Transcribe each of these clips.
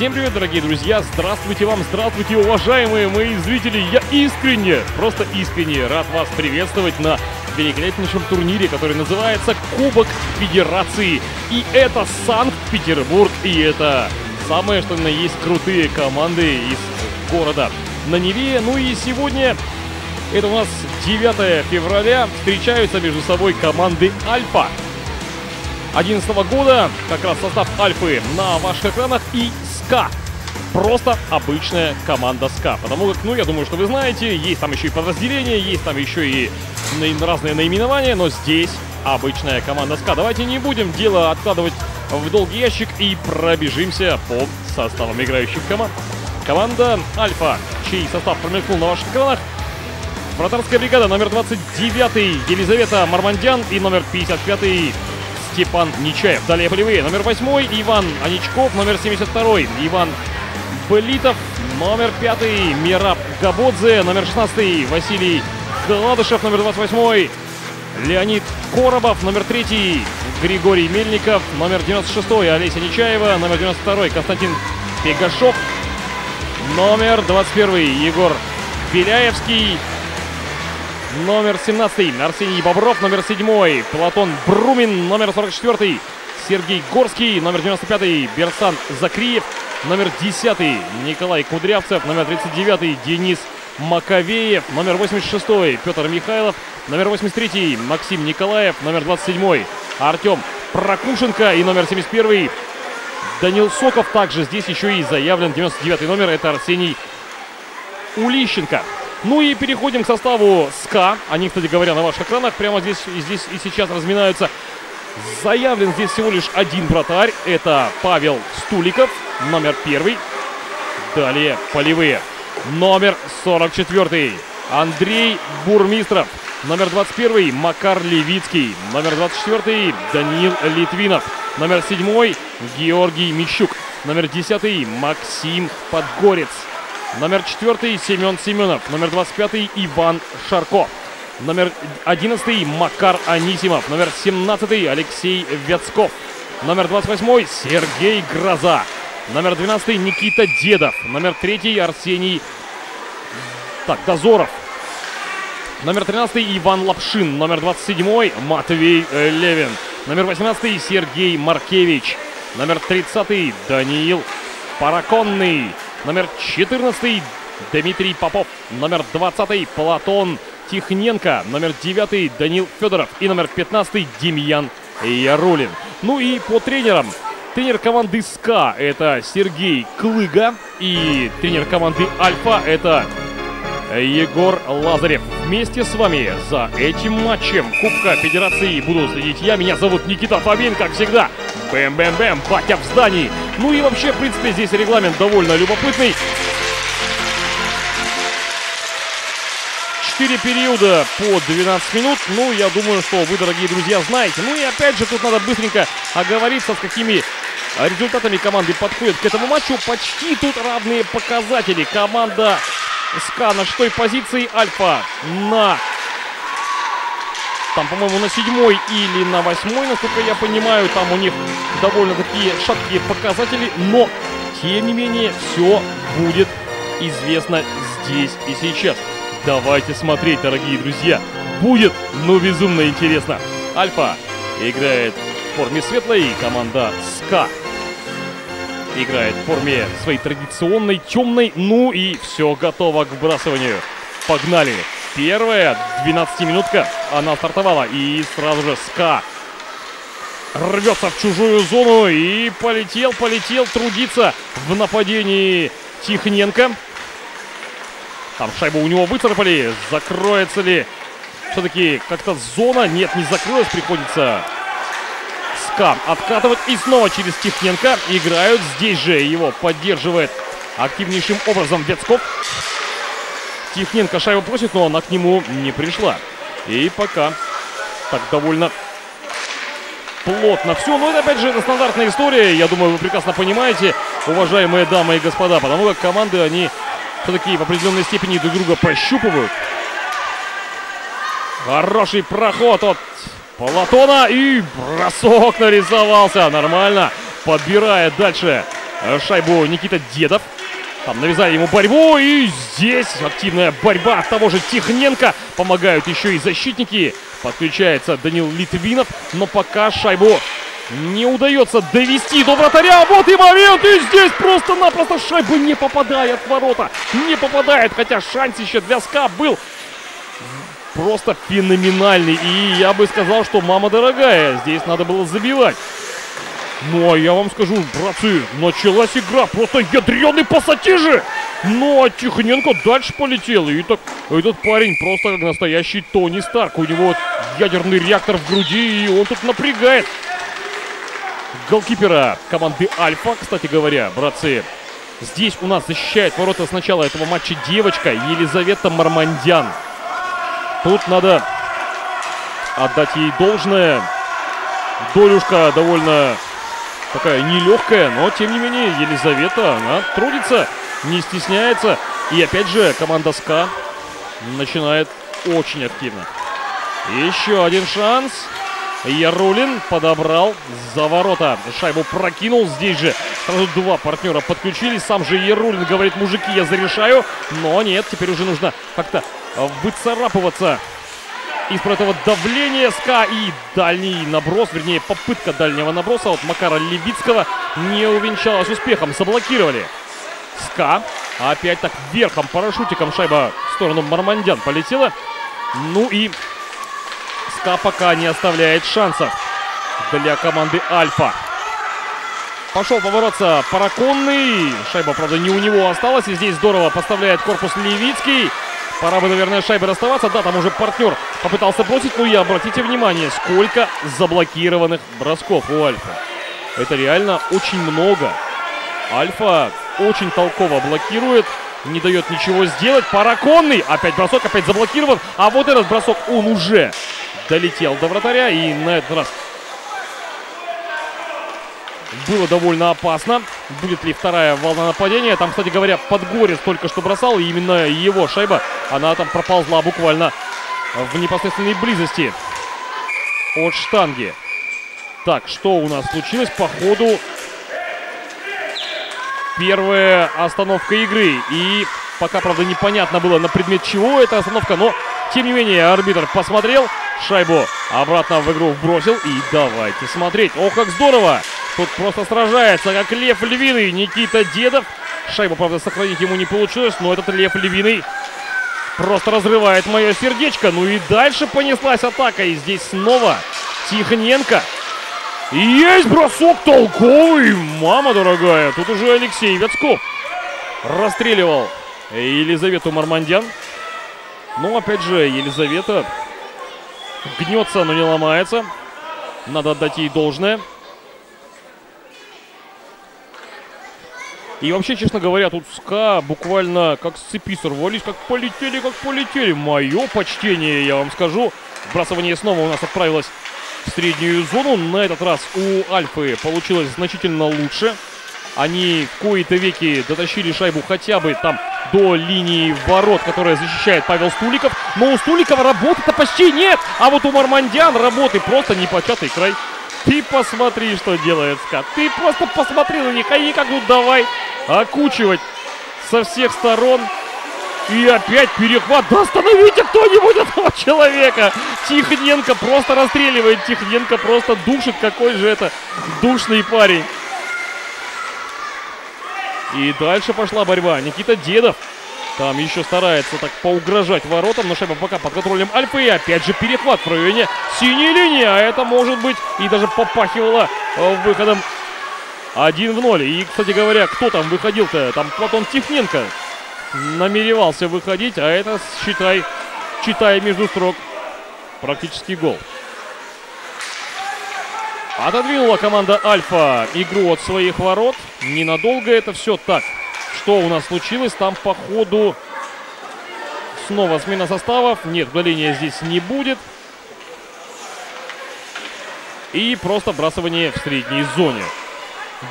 Всем привет, дорогие друзья! Здравствуйте вам, здравствуйте, уважаемые мои зрители! Я искренне, просто искренне рад вас приветствовать на великолепнейшем турнире, который называется Кубок Федерации. И это Санкт-Петербург, и это самое, что на есть крутые команды из города на Неве. Ну и сегодня это у нас 9 февраля. Встречаются между собой команды Альфа. 2011 года как раз состав Альфы на ваших экранах и СКА. Просто обычная команда СКА. Потому как, ну, я думаю, что вы знаете, есть там еще и подразделения, есть там еще и разные наименования, но здесь обычная команда СКА. Давайте не будем дело откладывать в долгий ящик и пробежимся по составам играющих команд. Команда Альфа, чей состав промелькнул на ваших экранах, Вратарская бригада номер 29 Елизавета Мармандян и номер 55 Степан Нечаев. Далее полевые. Номер 8 Иван Аничков. Номер 72 Иван Белитов. Номер 5 Мираб Габодзе. Номер 16 Василий Гладышев. Номер 28 Леонид Коробов. Номер 3 Григорий Мельников. Номер 96 Олеся Нечаева. Номер 92 Константин Пегашов. Номер 21 Егор Беляевский. Номер 17 Арсений Бобров. Номер 7 Платон Брумин. Номер 44 Сергей Горский. Номер 95 Берсан Закриев. Номер 10 Николай Кудрявцев. Номер 39 Денис Маковеев. Номер 86 Петр Михайлов. Номер 83 Максим Николаев. Номер 27 Артем Прокушенко. И номер 71 Данил Соков. Также здесь еще и заявлен 99 номер. Это Арсений Улищенко. Ну и переходим к составу СКА. Они, кстати говоря, на ваших экранах прямо здесь, здесь и сейчас разминаются. Заявлен здесь всего лишь один вратарь. Это Павел Стуликов, номер первый. Далее полевые. Номер 44 Андрей Бурмистров. Номер 21 Макар Левицкий. Номер 24 Даниил Литвинов. Номер 7 Георгий Мищук. Номер 10 Максим Подгорец. Номер 4 Семен Семенов. Номер 25 Иван Шарко. Номер 11 Макар Анисимов. Номер 17 Алексей Вятсков. Номер 28 Сергей Гроза. Номер 12 Никита Дедов. Номер 3 Арсений так, Дозоров. Номер 13 Иван Лапшин. Номер 27 Матвей Левин. Номер 18 Сергей Маркевич. Номер 30 Даниил Параконный. Номер 14 Дмитрий Попов. Номер 20 Платон Тихненко. Номер 9 Данил Федоров. И номер 15 Демьян Ярулин. Ну и по тренерам. Тренер команды СКА это Сергей Клыга. И тренер команды Альфа это Егор Лазарев. Вместе с вами за этим матчем Кубка Федерации буду следить я. Меня зовут Никита Фабин, как всегда. Бэм-бэм-бэм, батя в здании. Ну и вообще, в принципе, здесь регламент довольно любопытный. Четыре периода по 12 минут. Ну, я думаю, что вы, дорогие друзья, знаете. Ну и опять же, тут надо быстренько оговориться, с какими результатами команды подходят к этому матчу. Почти тут равные показатели. Команда СКА на шестой позиции, Альфа на там, по-моему, на седьмой или на восьмой, насколько я понимаю. Там у них довольно такие шаткие показатели. Но, тем не менее, все будет известно здесь и сейчас. Давайте смотреть, дорогие друзья. Будет, ну, безумно интересно. Альфа играет в форме светлой. Команда СКА играет в форме своей традиционной, темной. Ну и все готово к выбрасыванию. Погнали! Первая 12-минутка. Она стартовала. И сразу же СКА рвется в чужую зону. И полетел, полетел трудиться в нападении Тихненко. Там шайбу у него выцарапали. Закроется ли все-таки как-то зона? Нет, не закрылась. Приходится СКА откатывать. И снова через Тихненко играют. Здесь же его поддерживает активнейшим образом Ветсков. Тихненко шайбу просит, но она к нему не пришла. И пока так довольно плотно все. Но это, опять же, это стандартная история. Я думаю, вы прекрасно понимаете, уважаемые дамы и господа. Потому как команды, они все-таки в определенной степени друг друга прощупывают. Хороший проход от Платона. И бросок нарисовался. Нормально. Подбирает дальше шайбу Никита Дедов. Там навязали ему борьбу, и здесь активная борьба от того же Тихненко. Помогают еще и защитники. Подключается Данил Литвинов, но пока шайбу не удается довести до вратаря. Вот и момент, и здесь просто-напросто шайба не попадает в ворота. Не попадает, хотя шанс еще для СКА был просто феноменальный. И я бы сказал, что мама дорогая, здесь надо было забивать. Ну, а я вам скажу, братцы, началась игра, просто ядреный пассатижи. Ну, а Тихоненко дальше полетел. И так, этот парень просто как настоящий Тони Старк. У него ядерный реактор в груди, и он тут напрягает. Голкипера команды Альфа, кстати говоря, братцы. Здесь у нас защищает ворота с начала этого матча девочка Елизавета Мармандян. Тут надо отдать ей должное. Долюшка довольно такая нелегкая, но тем не менее Елизавета, она трудится, не стесняется. И опять же команда СКА начинает очень активно. Еще один шанс. Ярулин подобрал за ворота. Шайбу прокинул. Здесь же сразу два партнера подключились. Сам же Ярулин говорит, мужики, я зарешаю. Но нет, теперь уже нужно как-то выцарапываться из-под этого давления СКА и дальний наброс, вернее попытка дальнего наброса от Макара Левицкого не увенчалась успехом. Заблокировали СКА. А опять-таки верхом, парашютиком шайба в сторону Мармандян полетела. Ну и СКА пока не оставляет шансов для команды Альфа. Пошел побороться Параконный. Шайба, правда, не у него осталась. И здесь здорово подставляет корпус Левицкий. Пора бы, наверное, шайбы расставаться. Да, там уже партнер попытался бросить. Но и обратите внимание, сколько заблокированных бросков у Альфа. Это реально очень много. Альфа очень толково блокирует. Не дает ничего сделать. Параконный. Опять бросок, опять заблокирован. А вот этот бросок, он уже долетел до вратаря. И на этот раз было довольно опасно. Будет ли вторая волна нападения? Там, кстати говоря, Подгорец только что бросал. И именно его шайба, она там проползла буквально в непосредственной близости от штанги. Так, что у нас случилось? По ходу первая остановка игры. И пока, правда, непонятно было на предмет чего эта остановка, но, тем не менее, арбитр посмотрел, шайбу обратно в игру вбросил. И давайте смотреть. О, как здорово! Тут просто сражается, как Лев Львиный Никита Дедов. Шайбу, правда, сохранить ему не получилось, но этот Лев Львиный просто разрывает мое сердечко. Ну и дальше понеслась атака. И здесь снова Тихоненко. Есть бросок толковый, мама дорогая. Тут уже Алексей Вецков расстреливал Елизавету Мармандян. Ну, опять же, Елизавета гнется, но не ломается. Надо отдать ей должное. И вообще, честно говоря, тут СКА буквально как с цепи сорвались, как полетели, как полетели. Мое почтение, я вам скажу. Вбрасывание снова у нас отправилось в среднюю зону. На этот раз у Альфы получилось значительно лучше. Они в кои-то веки дотащили шайбу хотя бы там до линии ворот, которая защищает Павел Стуликов. Но у Стуликова работы-то почти нет. А вот у Мармандян работы просто непочатый край. Ты посмотри, что делает Скат. Ты просто посмотри на них. Они как тут давай окучивать со всех сторон. И опять перехват. Да остановите кто-нибудь этого человека. Тихненко просто расстреливает. Тихненко просто душит. Какой же это душный парень. И дальше пошла борьба. Никита Дедов там еще старается так поугрожать воротам, но шайба пока под контролем Альфы. И опять же перехват в районе синей линии. А это может быть и даже попахивало э, выходом 1 в 0. И, кстати говоря, кто там выходил-то? Там Платон Тихненко намеревался выходить, а это, считай, читая между строк, практически гол. Отодвинула команда Альфа игру от своих ворот. Ненадолго это все так. Что у нас случилось? Там по ходу снова смена составов. Нет, удаления здесь не будет. И просто бросование в средней зоне.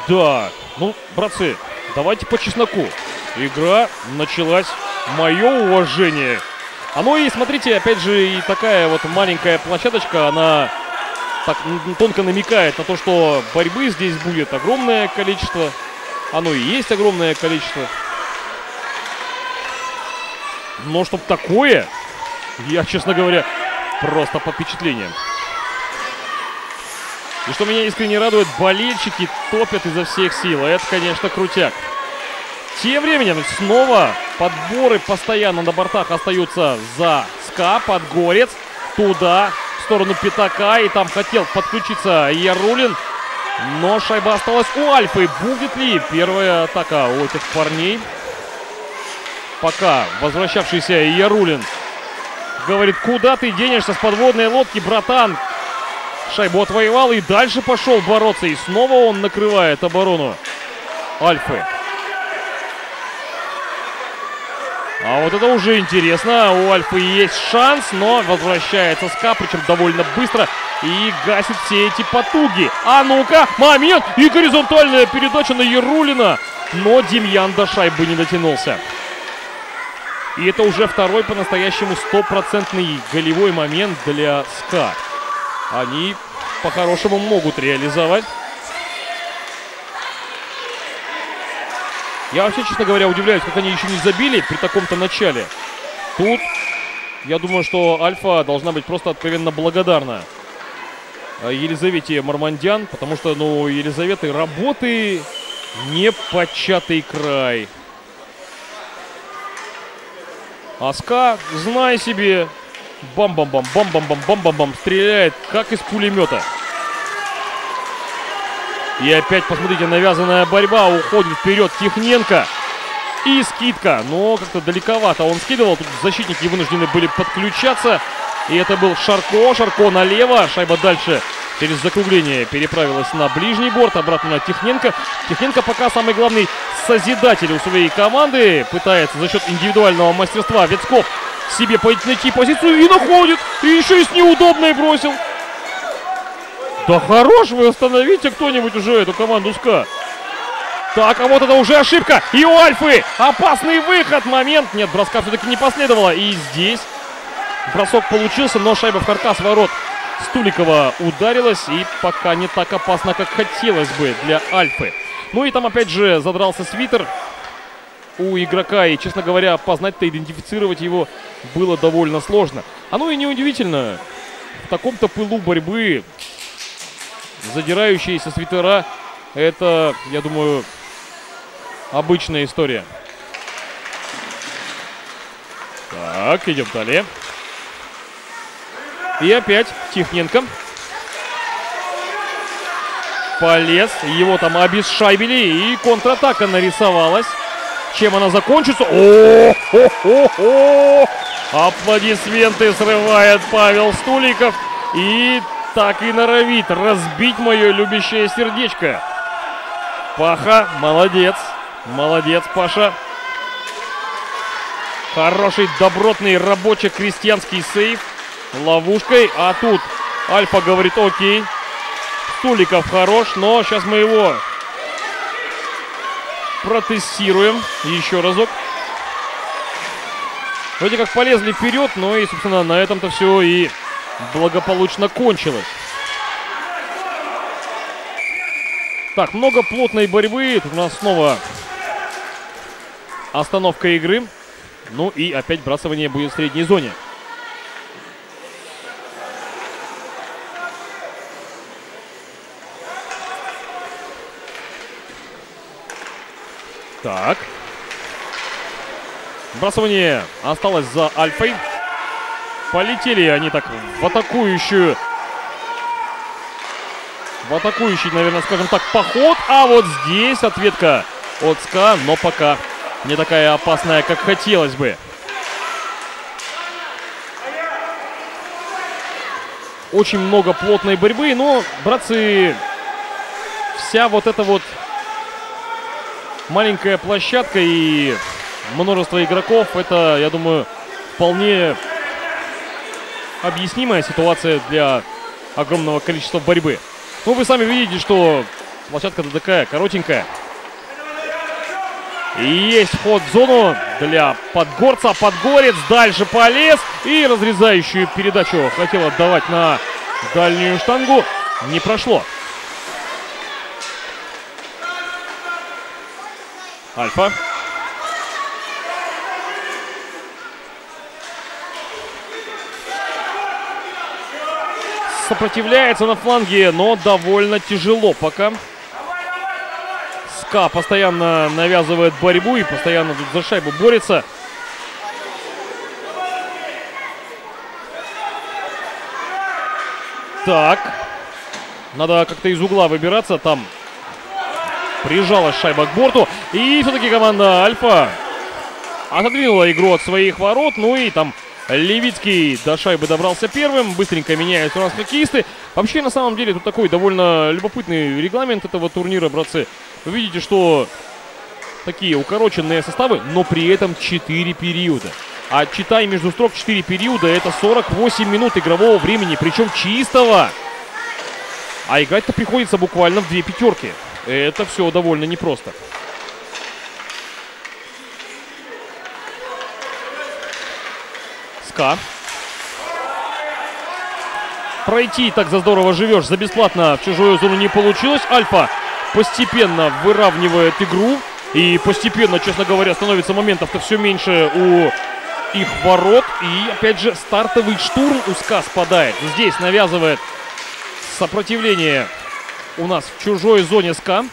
Да, ну, братцы, давайте по чесноку. Игра началась. Мое уважение. А ну и смотрите, опять же, и такая вот маленькая площадочка, она так тонко намекает на то, что борьбы здесь будет огромное количество. Оно и есть огромное количество. Но чтоб такое, я, честно говоря, просто под впечатлением. И что меня искренне радует, болельщики топят изо всех сил. Это, конечно, крутяк. Тем временем снова подборы постоянно на бортах остаются за СКА, Подгорец, туда, в сторону Пятака, и там хотел подключиться Ярулин, но шайба осталась у Альфы. Будет ли первая атака у этих парней? Пока возвращавшийся Ярулин говорит, куда ты денешься с подводной лодки, братан? Шайбу отвоевал и дальше пошел бороться. И снова он накрывает оборону Альфы. А вот это уже интересно. У Альфы есть шанс, но возвращается Ска, причем довольно быстро. И гасит все эти потуги. А ну-ка, момент! И горизонтальная передача на Ярулина. Но Демьян до шайбы не дотянулся. И это уже второй по-настоящему стопроцентный голевой момент для СКА. Они по-хорошему могут реализовать. Я вообще, честно говоря, удивляюсь, как они еще не забили при таком-то начале. Тут, я думаю, что Альфа должна быть просто откровенно благодарна э, Елизавете Мармандян, потому что, ну, Елизаветы работы не початый край. Аска, знай себе, бам-бам-бам, бам-бам-бам, бам-бам-бам, стреляет, как из пулемета. И опять, посмотрите, навязанная борьба. Уходит вперед Тихненко. И скидка. Но как-то далековато он скидывал. Тут защитники вынуждены были подключаться. И это был Шарко. Шарко налево. Шайба дальше через закругление переправилась на ближний борт. Обратно на Тихненко. Тихненко пока самый главный созидатель у своей команды. Пытается за счет индивидуального мастерства Ветсков себе найти позицию и находит. И еще и с неудобной бросил. Да хорош вы остановите кто-нибудь уже эту команду СКА. Так, а вот это уже ошибка. И у Альфы опасный выход. Момент. Нет, броска все-таки не последовало. И здесь бросок получился, но шайба в каркас ворот Стуликова ударилась. И пока не так опасно, как хотелось бы для Альфы. Ну и там опять же задрался свитер у игрока. И, честно говоря, познать-то, идентифицировать его было довольно сложно. А ну и неудивительно. В таком-то пылу борьбы задирающиеся свитера. Это, я думаю, обычная история. Так, идем далее. И опять Тихненко. Полез. Его там обесшайбили. И контратака нарисовалась. Чем она закончится? О, -хо -хо -хо! Аплодисменты срывает Павел Стуликов. И так и норовит разбить мое любящее сердечко. Паха, молодец. Молодец, Паша. Хороший, добротный, рабочий крестьянский сейф. Ловушкой. А тут Альфа говорит, окей. Стуликов хорош, но сейчас мы его протестируем. Еще разок. Вроде как полезли вперед, но и, собственно, на этом-то все и благополучно кончилось. Так, много плотной борьбы. Тут у нас снова остановка игры. Ну и опять бросование будет в средней зоне. Так. Бросование осталось за Альфой. Полетели они так в атакующую. В атакующий, наверное, скажем так, поход. А вот здесь ответка от СКА, но пока не такая опасная, как хотелось бы. Очень много плотной борьбы, но, братцы, вся вот эта вот маленькая площадка и множество игроков, это, я думаю, вполне объяснимая ситуация для огромного количества борьбы. Ну, вы сами видите, что площадка-то такая коротенькая. И есть ход в зону для Подгорца. Подгорец дальше полез. И разрезающую передачу хотел отдавать на дальнюю штангу. Не прошло. Альфа. Сопротивляется на фланге, но довольно тяжело пока. СКА постоянно навязывает борьбу и постоянно тут за шайбу борется. Так. Надо как-то из угла выбираться. Там прижалась шайба к борту. И все-таки команда Альфа отодвинула игру от своих ворот. Ну и там Левицкий до шайбы добрался первым. Быстренько меняются у нас хоккеисты. Вообще, на самом деле, тут такой довольно любопытный регламент этого турнира, братцы. Вы видите, что такие укороченные составы, но при этом 4 периода. А читай между строк 4 периода, это 48 минут игрового времени, причем чистого. А играть-то приходится буквально в две пятерки. Это все довольно непросто. Ска. Пройти так за здорово живешь, за бесплатно в чужую зону не получилось. Альфа постепенно выравнивает игру. И постепенно, честно говоря, становится моментов-то все меньше у их ворот. И, опять же, стартовый штурм у СКА спадает. Здесь навязывает сопротивление у нас в чужой зоне СКА.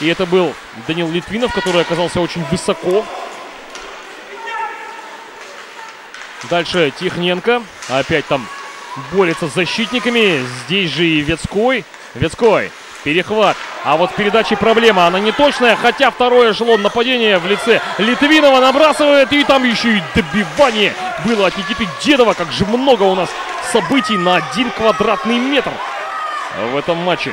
И это был Данил Литвинов, который оказался очень высоко. Дальше Тихненко. Опять там борется с защитниками. Здесь же и Ветской. Ветской. Перехват. А вот передачи проблема. Она не точная, хотя второй эшелон нападения в лице Литвинова набрасывает. И там еще и добивание было от Никиты Дедова. Как же много у нас событий на один квадратный метр в этом матче.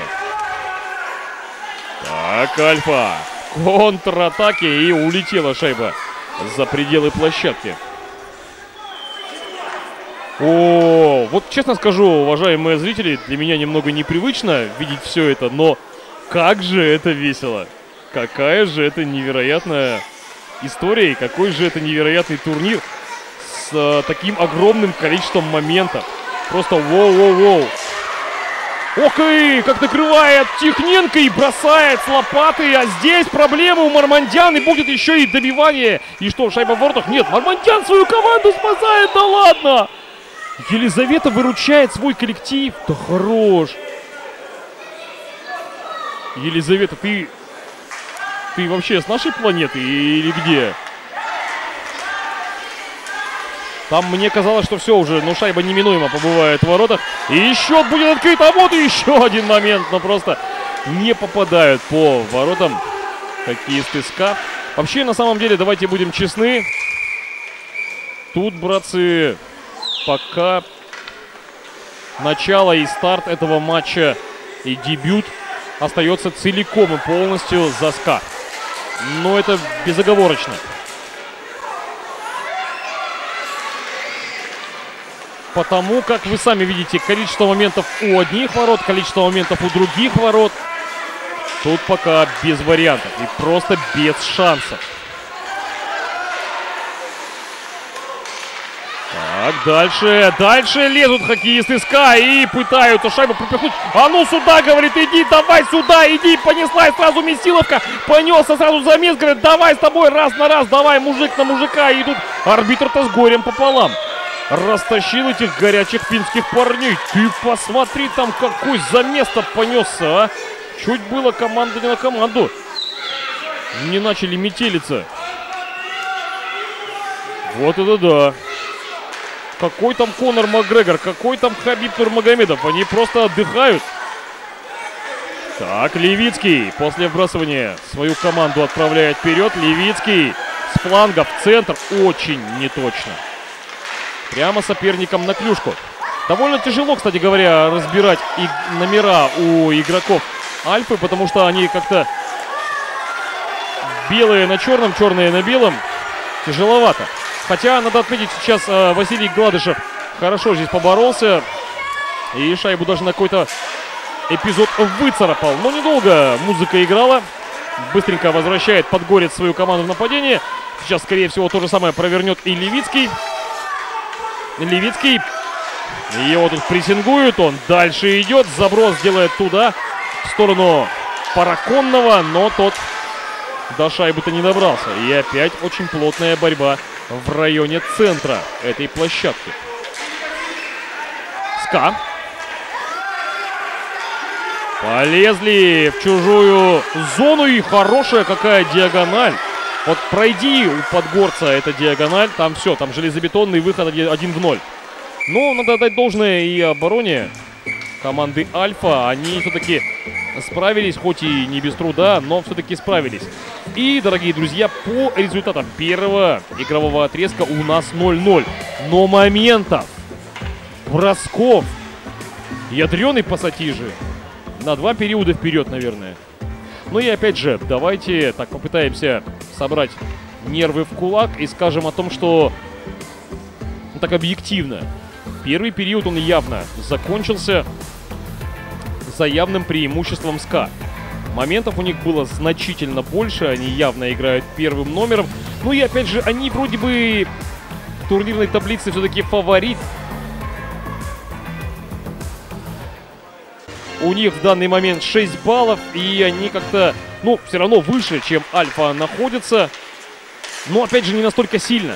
Так, Альфа. Контратаки и улетела шайба за пределы площадки. О, вот честно скажу, уважаемые зрители, для меня немного непривычно видеть все это, но как же это весело. Какая же это невероятная история и какой же это невероятный турнир с э, таким огромным количеством моментов. Просто воу-воу-воу. Ох и как накрывает Тихненко и бросает с лопаты. А здесь проблемы у Мармандян. И будет еще и добивание. И что, шайба в воротах? Нет, Мармандян свою команду спасает. Да ладно! Елизавета выручает свой коллектив. Да хорош. Елизавета, ты... Ты вообще с нашей планеты или где? Там мне казалось, что все уже, но шайба неминуемо побывает в воротах. И еще будет открыт, а вот еще один момент. Но просто не попадают по воротам хоккеисты СКА. Вообще, на самом деле, давайте будем честны. Тут, братцы, пока начало и старт этого матча и дебют остается целиком и полностью за СКА. Но это безоговорочно. Потому как вы сами видите, количество моментов у одних ворот, количество моментов у других ворот. Тут пока без вариантов и просто без шансов. Так, дальше, дальше лезут хоккеисты СКА и пытаются шайбу пропихнуть. А ну сюда, говорит, иди, давай сюда, иди, понеслась сразу Месиловка. Понесся сразу замес, говорит, давай с тобой раз на раз, давай мужик на мужика. И тут арбитр-то с горем пополам. Растащил этих горячих финских парней. Ты посмотри там, какой замес-то понесся, а. Чуть было команда не на команду. Не начали метелиться. Вот это да. Какой там Конор Макгрегор, какой там Хабиб Нурмагомедов. Они просто отдыхают. Так, Левицкий после вбрасывания свою команду отправляет вперед. Левицкий с фланга в центр. Очень неточно. Прямо соперником на клюшку. Довольно тяжело, кстати говоря, разбирать и номера у игроков Альфы, потому что они как-то белые на черном, черные на белом. Тяжеловато. Хотя, надо отметить, сейчас э, Василий Гладышев хорошо здесь поборолся. И шайбу даже на какой-то эпизод выцарапал. Но недолго музыка играла. Быстренько возвращает Подгорец свою команду в нападение. Сейчас, скорее всего, то же самое провернет и Левицкий. Левицкий. Его тут прессингуют. Он дальше идет. Заброс делает туда. В сторону Параконного. Но тот до шайбы-то не добрался. И опять очень плотная борьба в районе центра этой площадки. Ска. Полезли в чужую зону и хорошая какая диагональ. Вот пройди у Подгорца эта диагональ, там все, там железобетонный выход один в ноль. Но надо отдать должное и обороне команды Альфа. Они все-таки справились, хоть и не без труда, но все-таки справились. И, дорогие друзья, по результатам первого игрового отрезка у нас 0-0. Но моментов, бросков, ядреный пассатижи на два периода вперед, наверное. Ну и опять же, давайте так попытаемся собрать нервы в кулак и скажем о том, что ну, так объективно. Первый период он явно закончился за явным преимуществом СКА. Моментов у них было значительно больше, они явно играют первым номером. Ну и опять же, они вроде бы в турнирной таблице все-таки фаворит. У них в данный момент 6 баллов, и они как-то, ну, все равно выше, чем Альфа находится. Но, опять же, не настолько сильно.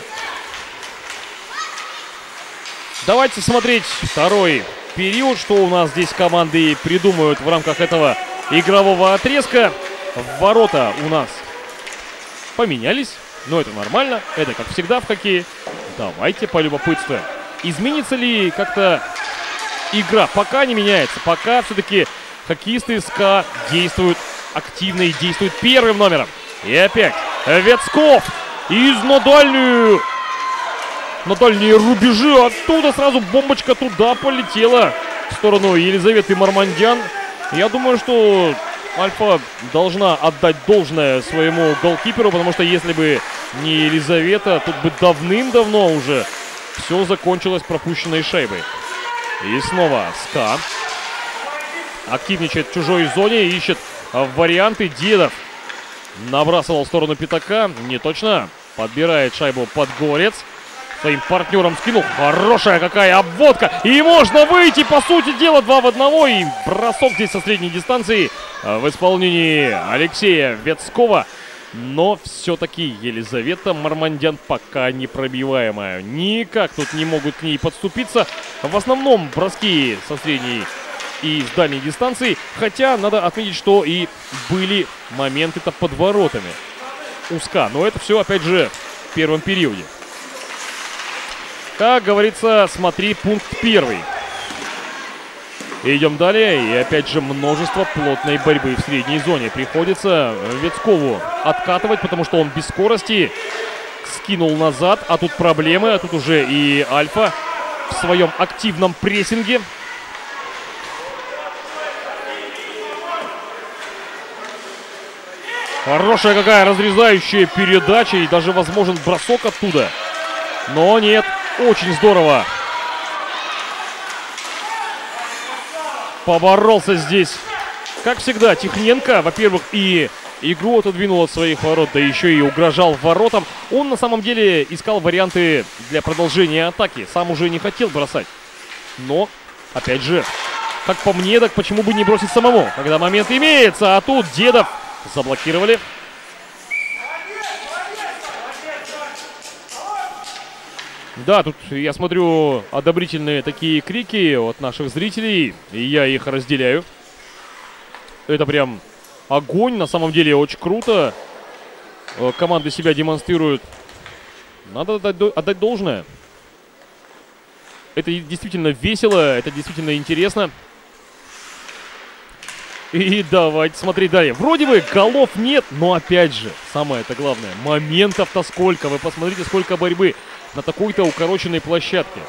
Давайте смотреть второй период, что у нас здесь команды придумают в рамках этого игрового отрезка. Ворота у нас поменялись, но это нормально, это как всегда в хоккее. Давайте полюбопытствуем. Изменится ли как-то игра? Пока не меняется, пока все-таки хоккеисты СКА действуют активно и действуют первым номером. И опять Ветсков из на на дальние рубежи. Оттуда сразу бомбочка туда полетела в сторону Елизаветы Мармандян. Я думаю, что Альфа должна отдать должное своему голкиперу, потому что если бы не Елизавета, тут бы давным-давно уже все закончилось пропущенной шайбой. И снова Ска. Активничает в чужой зоне, ищет варианты Дедов. Набрасывал в сторону пятака. Не точно. Подбирает шайбу под горец своим партнером скинул. Хорошая какая обводка. И можно выйти, по сути дела, два в одного. И бросок здесь со средней дистанции э, в исполнении Алексея Ветского. Но все-таки Елизавета Мармандян пока непробиваемая. Никак тут не могут к ней подступиться. В основном броски со средней и с дальней дистанции. Хотя надо отметить, что и были моменты-то под воротами. Узка. Но это все, опять же, в первом периоде. Как говорится, смотри пункт первый. Идем далее. И опять же множество плотной борьбы в средней зоне. Приходится Ветскову откатывать, потому что он без скорости скинул назад. А тут проблемы. А тут уже и Альфа в своем активном прессинге. Хорошая какая разрезающая передача. И даже возможен бросок оттуда. Но нет. Очень здорово. Поборолся здесь. Как всегда, Тихненко, во-первых, и игру отодвинул от своих ворот, да еще и угрожал воротам. Он на самом деле искал варианты для продолжения атаки. Сам уже не хотел бросать. Но, опять же, как по мне, так почему бы не бросить самому, когда момент имеется. А тут Дедов заблокировали. Да, тут я смотрю одобрительные такие крики от наших зрителей, и я их разделяю. Это прям огонь, на самом деле очень круто. Э, команды себя демонстрируют. Надо отдать, отдать должное. Это действительно весело, это действительно интересно. И давайте смотреть далее. Вроде бы голов нет, но опять же, самое это главное, моментов-то сколько. Вы посмотрите, сколько борьбы на такой-то укороченной площадке.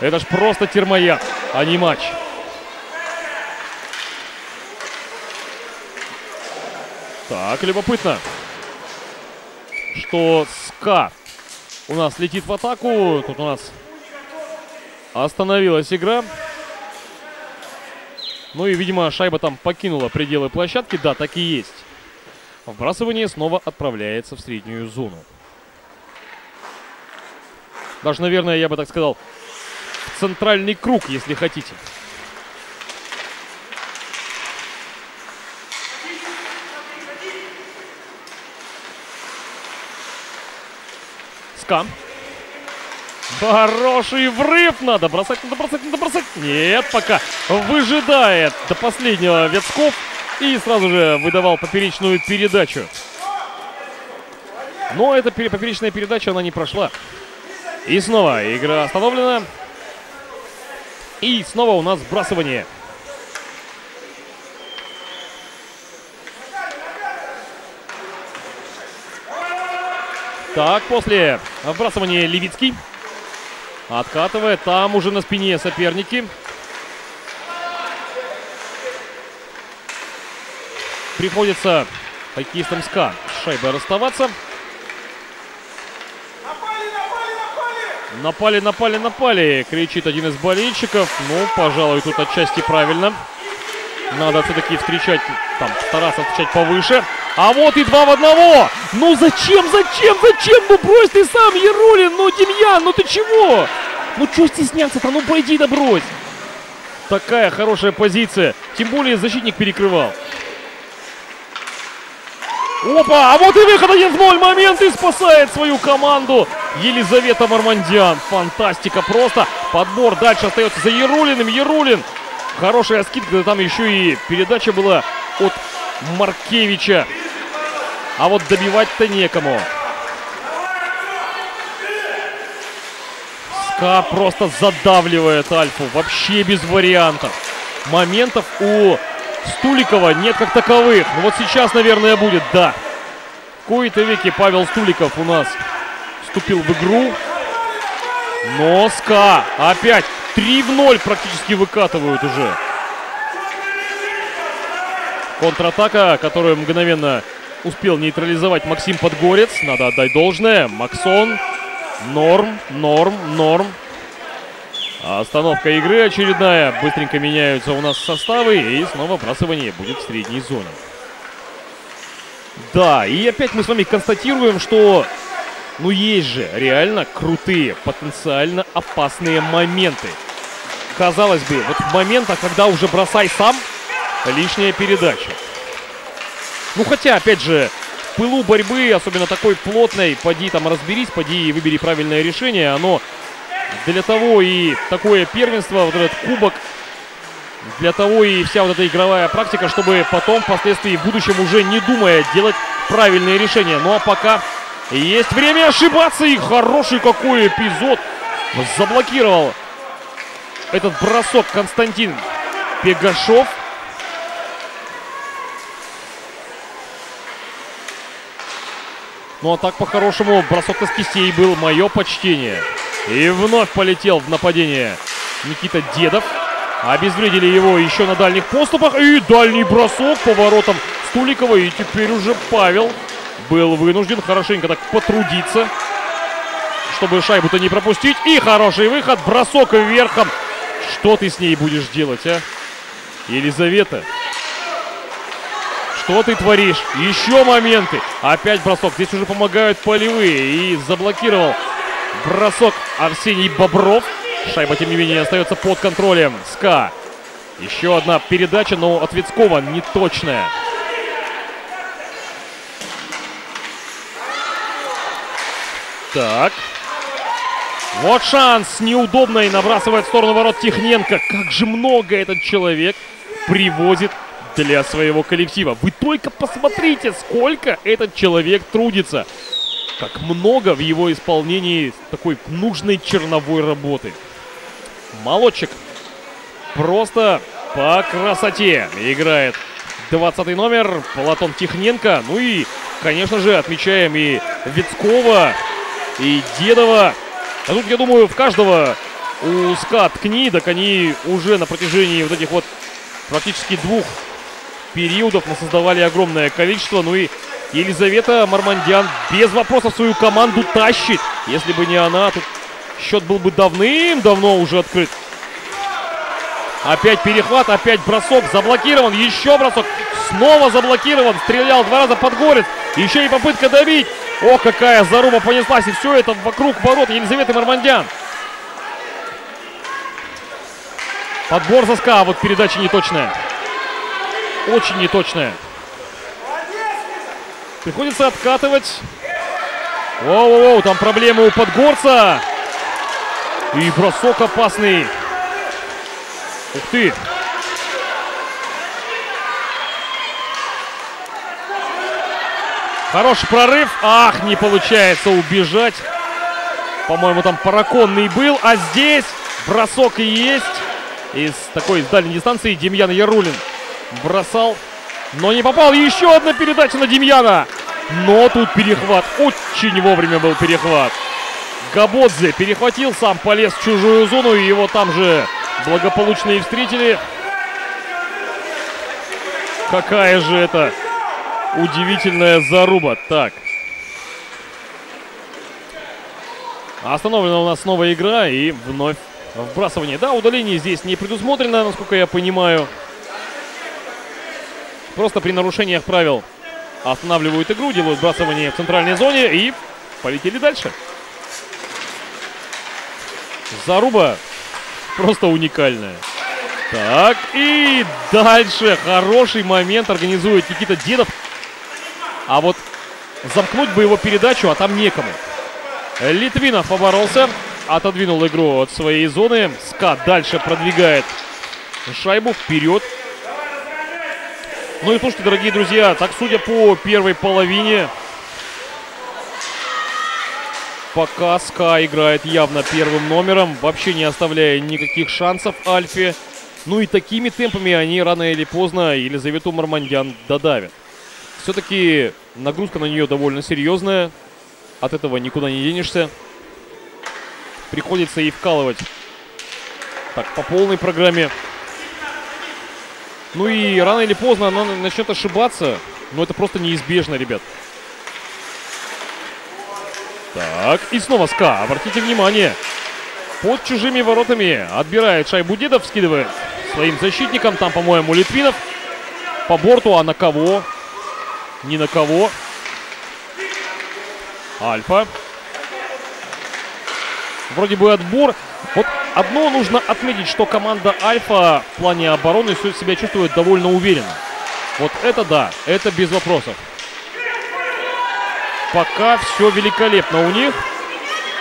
Это ж просто термояд, а не матч. Так, любопытно, что СКА у нас летит в атаку. Тут у нас остановилась игра. Ну и, видимо, шайба там покинула пределы площадки. Да, так и есть. Вбрасывание снова отправляется в среднюю зону. Даже, наверное, я бы так сказал, центральный круг, если хотите. ска. Хороший врыв. Надо бросать, надо бросать, надо бросать. Нет, пока выжидает до последнего Ветсков. И сразу же выдавал поперечную передачу. Но эта поперечная передача, она не прошла. И снова игра остановлена. И снова у нас сбрасывание. Так, после вбрасывания Левицкий. Откатывает. Там уже на спине соперники. Приходится хоккеистам СКА шайбой расставаться. Напали, напали, напали, кричит один из болельщиков. Ну, пожалуй, тут отчасти правильно. Надо все-таки встречать, там, стараться встречать повыше. А вот и два в одного. Ну зачем, зачем, зачем? Ну брось ты сам, Ярулин, ну Демьян, ну ты чего? Ну что стесняться-то, ну пойди да брось. Такая хорошая позиция. Тем более защитник перекрывал. Опа, а вот и выход 1-0. Момент и спасает свою команду. Елизавета Мармандян. Фантастика просто. Подбор дальше остается за Ярулиным. Ярулин. Хорошая скидка. Там еще и передача была от Маркевича. А вот добивать-то некому. СКА просто задавливает Альфу. Вообще без вариантов. Моментов у Стуликова нет как таковых. Ну вот сейчас, наверное, будет, да. В кои-то веки Павел Стуликов у нас вступил в игру. Но СКА опять 3 в 0 практически выкатывают уже. Контратака, которую мгновенно успел нейтрализовать Максим Подгорец. Надо отдать должное. Максон. Норм, норм, норм. Остановка игры очередная. Быстренько меняются у нас составы. И снова бросывание будет в средней зоне. Да, и опять мы с вами констатируем, что ну есть же реально крутые, потенциально опасные моменты. Казалось бы, вот в моментах, когда уже бросай сам, лишняя передача. Ну хотя, опять же, в пылу борьбы, особенно такой плотной, поди там разберись, поди и выбери правильное решение, оно для того и такое первенство, вот этот кубок, для того и вся вот эта игровая практика, чтобы потом, впоследствии, в будущем уже не думая делать правильные решения. Ну а пока есть время ошибаться, и хороший какой эпизод заблокировал этот бросок Константин Пегашов. Ну а так по-хорошему бросок из кистей был мое почтение. И вновь полетел в нападение Никита Дедов. Обезвредили его еще на дальних поступах. И дальний бросок по воротам Стуликова. И теперь уже Павел был вынужден хорошенько так потрудиться, чтобы шайбу-то не пропустить. И хороший выход. Бросок вверхом. Что ты с ней будешь делать, а? Елизавета. Что ты творишь? Еще моменты. Опять бросок. Здесь уже помогают полевые. И заблокировал Бросок Арсений Бобров. Шайба, тем не менее, остается под контролем СКА. Еще одна передача, но от Вицкова неточная. Так. Вот шанс неудобный. Набрасывает в сторону ворот Техненко. Как же много этот человек привозит для своего коллектива. Вы только посмотрите, сколько этот человек трудится как много в его исполнении такой нужной черновой работы. Молодчик просто по красоте играет 20 номер Платон Тихненко. Ну и, конечно же, отмечаем и Вицкова, и Дедова. А тут, я думаю, в каждого у СКА ткни, так они уже на протяжении вот этих вот практически двух периодов создавали огромное количество. Ну и Елизавета Мармандян без вопросов свою команду тащит. Если бы не она, тут счет был бы давным-давно уже открыт. Опять перехват, опять бросок, заблокирован, еще бросок, снова заблокирован, стрелял два раза под горец, еще и попытка добить. Ох, какая заруба понеслась, и все это вокруг ворот Елизаветы Мармандян. Подбор соска, а вот передача неточная. Очень неточная. Приходится откатывать. Воу-воу-воу, там проблемы у Подгорца. И бросок опасный. Ух ты. Хороший прорыв. Ах, не получается убежать. По-моему, там параконный был. А здесь бросок и есть. Из такой дальней дистанции Демьян Ярулин бросал, но не попал. Еще одна передача на Демьяна. Но тут перехват. Очень вовремя был перехват. Габодзе перехватил, сам полез в чужую зону, и его там же благополучно и встретили. Какая же это удивительная заруба. Так. Остановлена у нас новая игра и вновь вбрасывание. Да, удаление здесь не предусмотрено, насколько я понимаю. Просто при нарушениях правил останавливают игру, делают вбрасывание в центральной зоне и полетели дальше. Заруба просто уникальная. Так, и дальше хороший момент организует Никита Дедов. А вот замкнуть бы его передачу, а там некому. Литвинов поборолся, отодвинул игру от своей зоны. СКА дальше продвигает шайбу вперед. Ну и слушайте, дорогие друзья, так судя по первой половине, пока СКА играет явно первым номером, вообще не оставляя никаких шансов Альфе. Ну и такими темпами они рано или поздно Елизавету Мармандян додавят. Все-таки нагрузка на нее довольно серьезная. От этого никуда не денешься. Приходится ей вкалывать. Так, по полной программе. Ну и рано или поздно она начнет ошибаться. Но это просто неизбежно, ребят. Так, и снова СКА. Обратите внимание. Под чужими воротами отбирает шайбу Дедов, скидывает своим защитникам. Там, по-моему, Литвинов. По борту, а на кого? Ни на кого. Альфа. Вроде бы отбор. Вот одно нужно отметить, что команда Альфа в плане обороны себя чувствует довольно уверенно. Вот это да, это без вопросов. Пока все великолепно у них.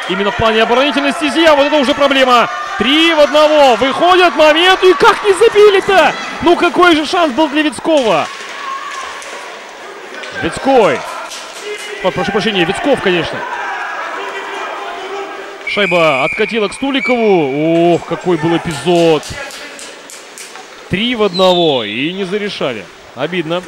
Именно в плане оборонительной стези, вот это уже проблема. Три в одного. Выходят момент. И как не забили-то? Ну какой же шанс был для Вицкова? Вицкой. О, прошу прощения, Вицков, конечно. Шайба откатила к Стуликову. Ох, какой был эпизод. Три в одного. И не зарешали. Обидно.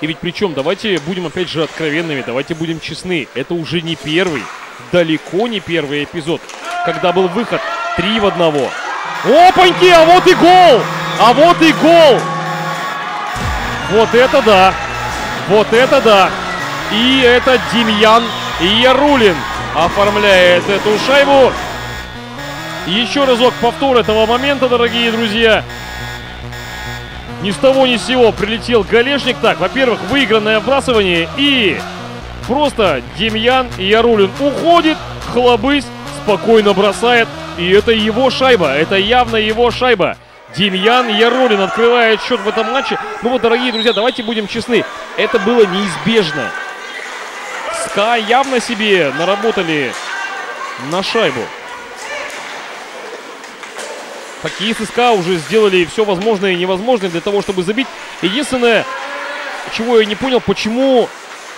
И ведь причем, давайте будем опять же откровенными, давайте будем честны. Это уже не первый, далеко не первый эпизод, когда был выход три в одного. Опаньки, а вот и гол! А вот и гол! Вот это да! Вот это да! И это Демьян Ярулин оформляет эту шайбу. Еще разок повтор этого момента, дорогие друзья. Ни с того ни с сего прилетел Галешник. Так, во-первых, выигранное вбрасывание и просто Демьян Ярулин уходит, хлобысь, спокойно бросает. И это его шайба, это явно его шайба. Демьян Ярулин открывает счет в этом матче. Ну вот, дорогие друзья, давайте будем честны. Это было неизбежно. СКА явно себе наработали на шайбу. Хоккеисты СКА уже сделали все возможное и невозможное для того, чтобы забить. Единственное, чего я не понял, почему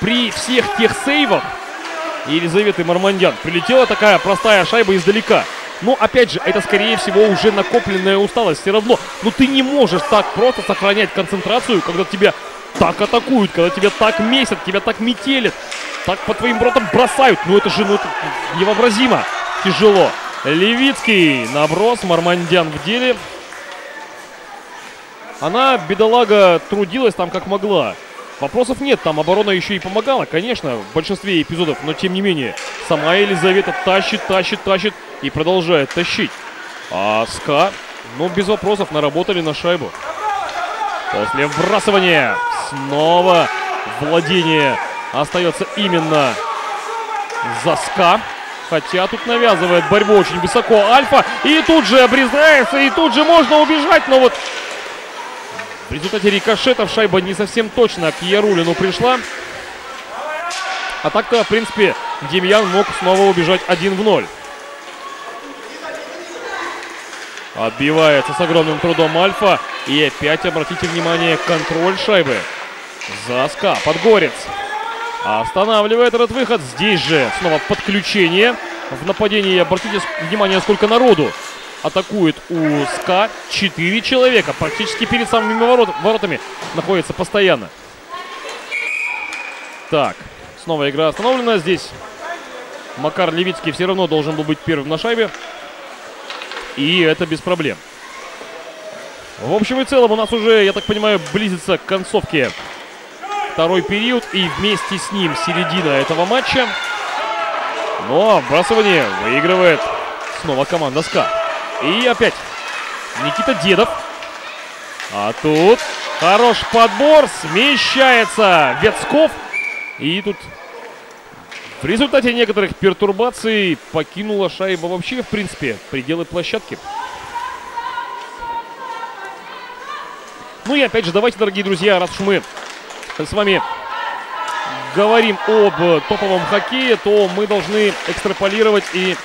при всех тех сейвах Елизаветы Мармандян прилетела такая простая шайба издалека. Но, опять же, это, скорее всего, уже накопленная усталость. Все равно, ну ты не можешь так просто сохранять концентрацию, когда тебя так атакуют, когда тебя так месят, тебя так метелят, так по твоим бротам бросают. Ну это же ну, это невообразимо тяжело. Левицкий наброс, Мармандян в деле. Она, бедолага, трудилась там как могла. Вопросов нет, там оборона еще и помогала, конечно, в большинстве эпизодов, но тем не менее, сама Елизавета тащит, тащит, тащит и продолжает тащить. А СКА, ну, без вопросов, наработали на шайбу. После вбрасывания снова владение остается именно за СКА. Хотя тут навязывает борьбу очень высоко Альфа. И тут же обрезается, и тут же можно убежать. Но вот В результате рикошетов шайба не совсем точно к Ярулину пришла. А так-то, в принципе, Демьян мог снова убежать 1 в 0. Отбивается с огромным трудом Альфа. И опять, обратите внимание, контроль шайбы. Заска, Подгорец. Останавливает этот выход. Здесь же снова подключение. В нападении, обратите внимание, сколько народу атакует у СКА. Четыре человека. Практически перед самыми ворот, воротами находится постоянно. Так, снова игра остановлена. Здесь Макар Левицкий все равно должен был быть первым на шайбе. И это без проблем. В общем и целом у нас уже, я так понимаю, близится к концовке второй период. И вместе с ним середина этого матча. Но отбрасывание выигрывает снова команда СКА. И опять Никита Дедов. А тут хорош подбор. Смещается Ветсков. И тут в результате некоторых пертурбаций покинула шайба вообще, в принципе, пределы площадки. Ну и опять же, давайте, дорогие друзья, раз уж мы с вами говорим об топовом хоккее, то мы должны экстраполировать и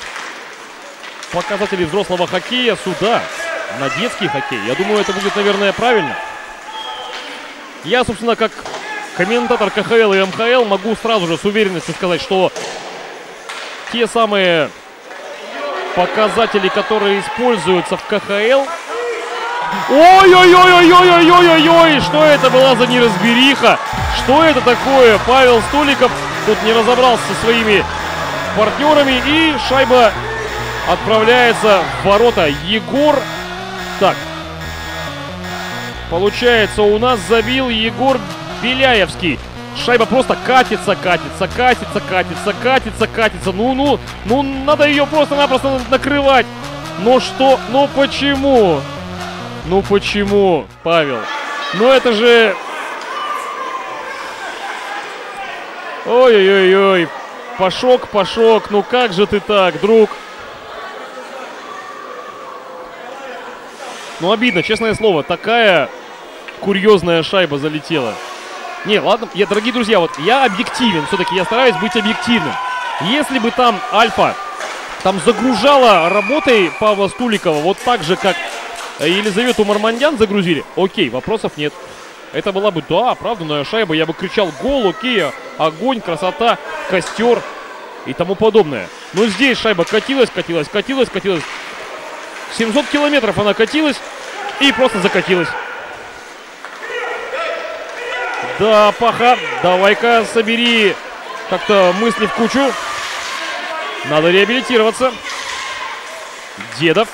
Показатели взрослого хоккея сюда, на детский хоккей. Я думаю, это будет, наверное, правильно. Я, собственно, как комментатор КХЛ и МХЛ могу сразу же с уверенностью сказать, что те самые показатели, которые используются в КХЛ... Ой-ой-ой-ой-ой-ой-ой-ой! Что это была за неразбериха? Что это такое? Павел Стуликов тут не разобрался со своими партнерами и шайба отправляется в ворота. Егор... Так. Получается, у нас забил Егор Беляевский. Шайба просто катится, катится, катится, катится, катится, катится. Ну, ну, ну, надо ее просто-напросто накрывать. Ну что, ну почему? Ну почему, Павел? Ну это же... Ой-ой-ой-ой. Пашок, Пашок, ну как же ты так, друг? Ну обидно, честное слово, такая курьезная шайба залетела. Не, ладно, я, дорогие друзья, вот я объективен, все-таки я стараюсь быть объективным. Если бы там Альфа там загружала работой Павла Стуликова вот так же, как Елизавету Мармандян загрузили, окей, вопросов нет. Это была бы, да, правда, шайба. Я бы кричал гол, окей, огонь, красота, костер и тому подобное. Но здесь шайба катилась, катилась, катилась, катилась. 700 километров она катилась и просто закатилась. Да, Паха, давай-ка собери как-то мысли в кучу. Надо реабилитироваться. Дедов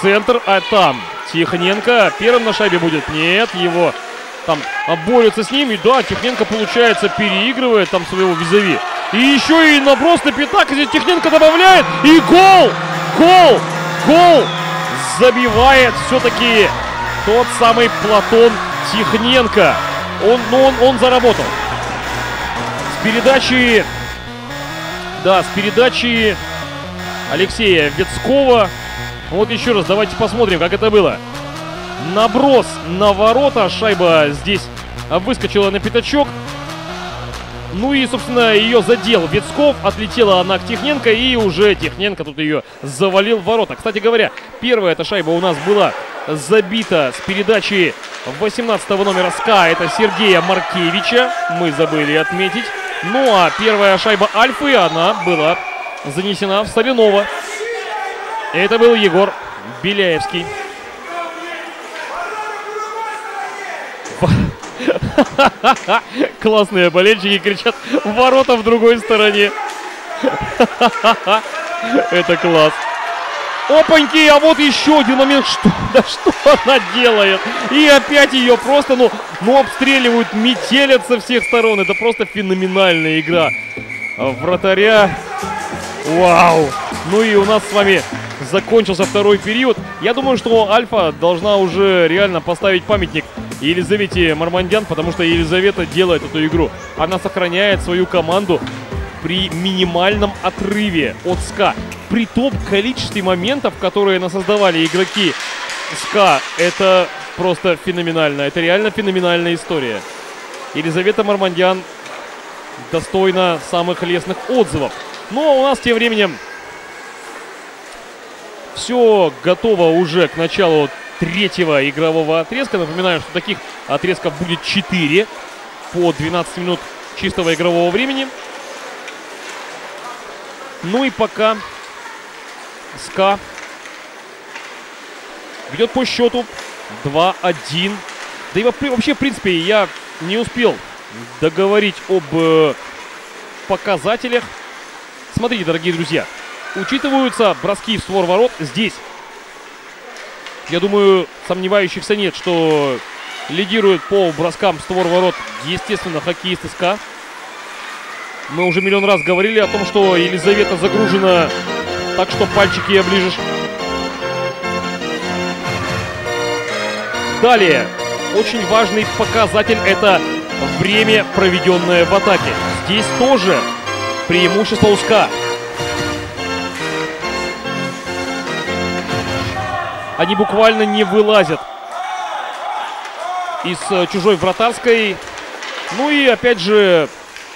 центр, а там Тихненко первым на шайбе будет. Нет, его там борются с ним. И да, Тихненко, получается, переигрывает там своего визави. И еще и наброс на пятак. Здесь Тихненко добавляет. И гол! Гол! Гол! Забивает все-таки тот самый Платон Тихненко. Он, ну, он, он заработал. С передачи... Да, с передачи Алексея Ветского вот еще раз, давайте посмотрим, как это было. Наброс на ворота. Шайба здесь выскочила на пятачок. Ну и, собственно, ее задел Ветсков. Отлетела она к Техненко. И уже Техненко тут ее завалил в ворота. Кстати говоря, первая эта шайба у нас была забита с передачи 18 номера СКА. Это Сергея Маркевича. Мы забыли отметить. Ну а первая шайба Альфы, она была занесена в Савинова. Это был Егор Беляевский. Классные болельщики кричат ворота в другой стороне. Это класс. Опаньки, а вот еще один момент. Что, да что она делает? И опять ее просто, ну, ну, обстреливают, метелят со всех сторон. Это просто феноменальная игра. Вратаря. Вау. Ну и у нас с вами закончился второй период. Я думаю, что Альфа должна уже реально поставить памятник Елизавете Мармандян, потому что Елизавета делает эту игру. Она сохраняет свою команду при минимальном отрыве от СКА. При том количестве моментов, которые насоздавали игроки СКА, это просто феноменально. Это реально феноменальная история. Елизавета Мармандян достойна самых лестных отзывов. А у нас тем временем все готово уже к началу третьего игрового отрезка. Напоминаю, что таких отрезков будет 4 по 12 минут чистого игрового времени. Ну и пока СКА ведет по счету 2-1. Да и вообще, в принципе, я не успел договорить об э, показателях. Смотрите, дорогие друзья, учитываются броски в створ ворот здесь. Я думаю, сомневающихся нет, что лидирует по броскам в створ ворот, естественно, хоккеист СКА. Мы уже миллион раз говорили о том, что Елизавета загружена так, что пальчики оближешь. Далее, очень важный показатель – это время, проведенное в атаке. Здесь тоже преимущество у Они буквально не вылазят из э, чужой вратарской. Ну и опять же,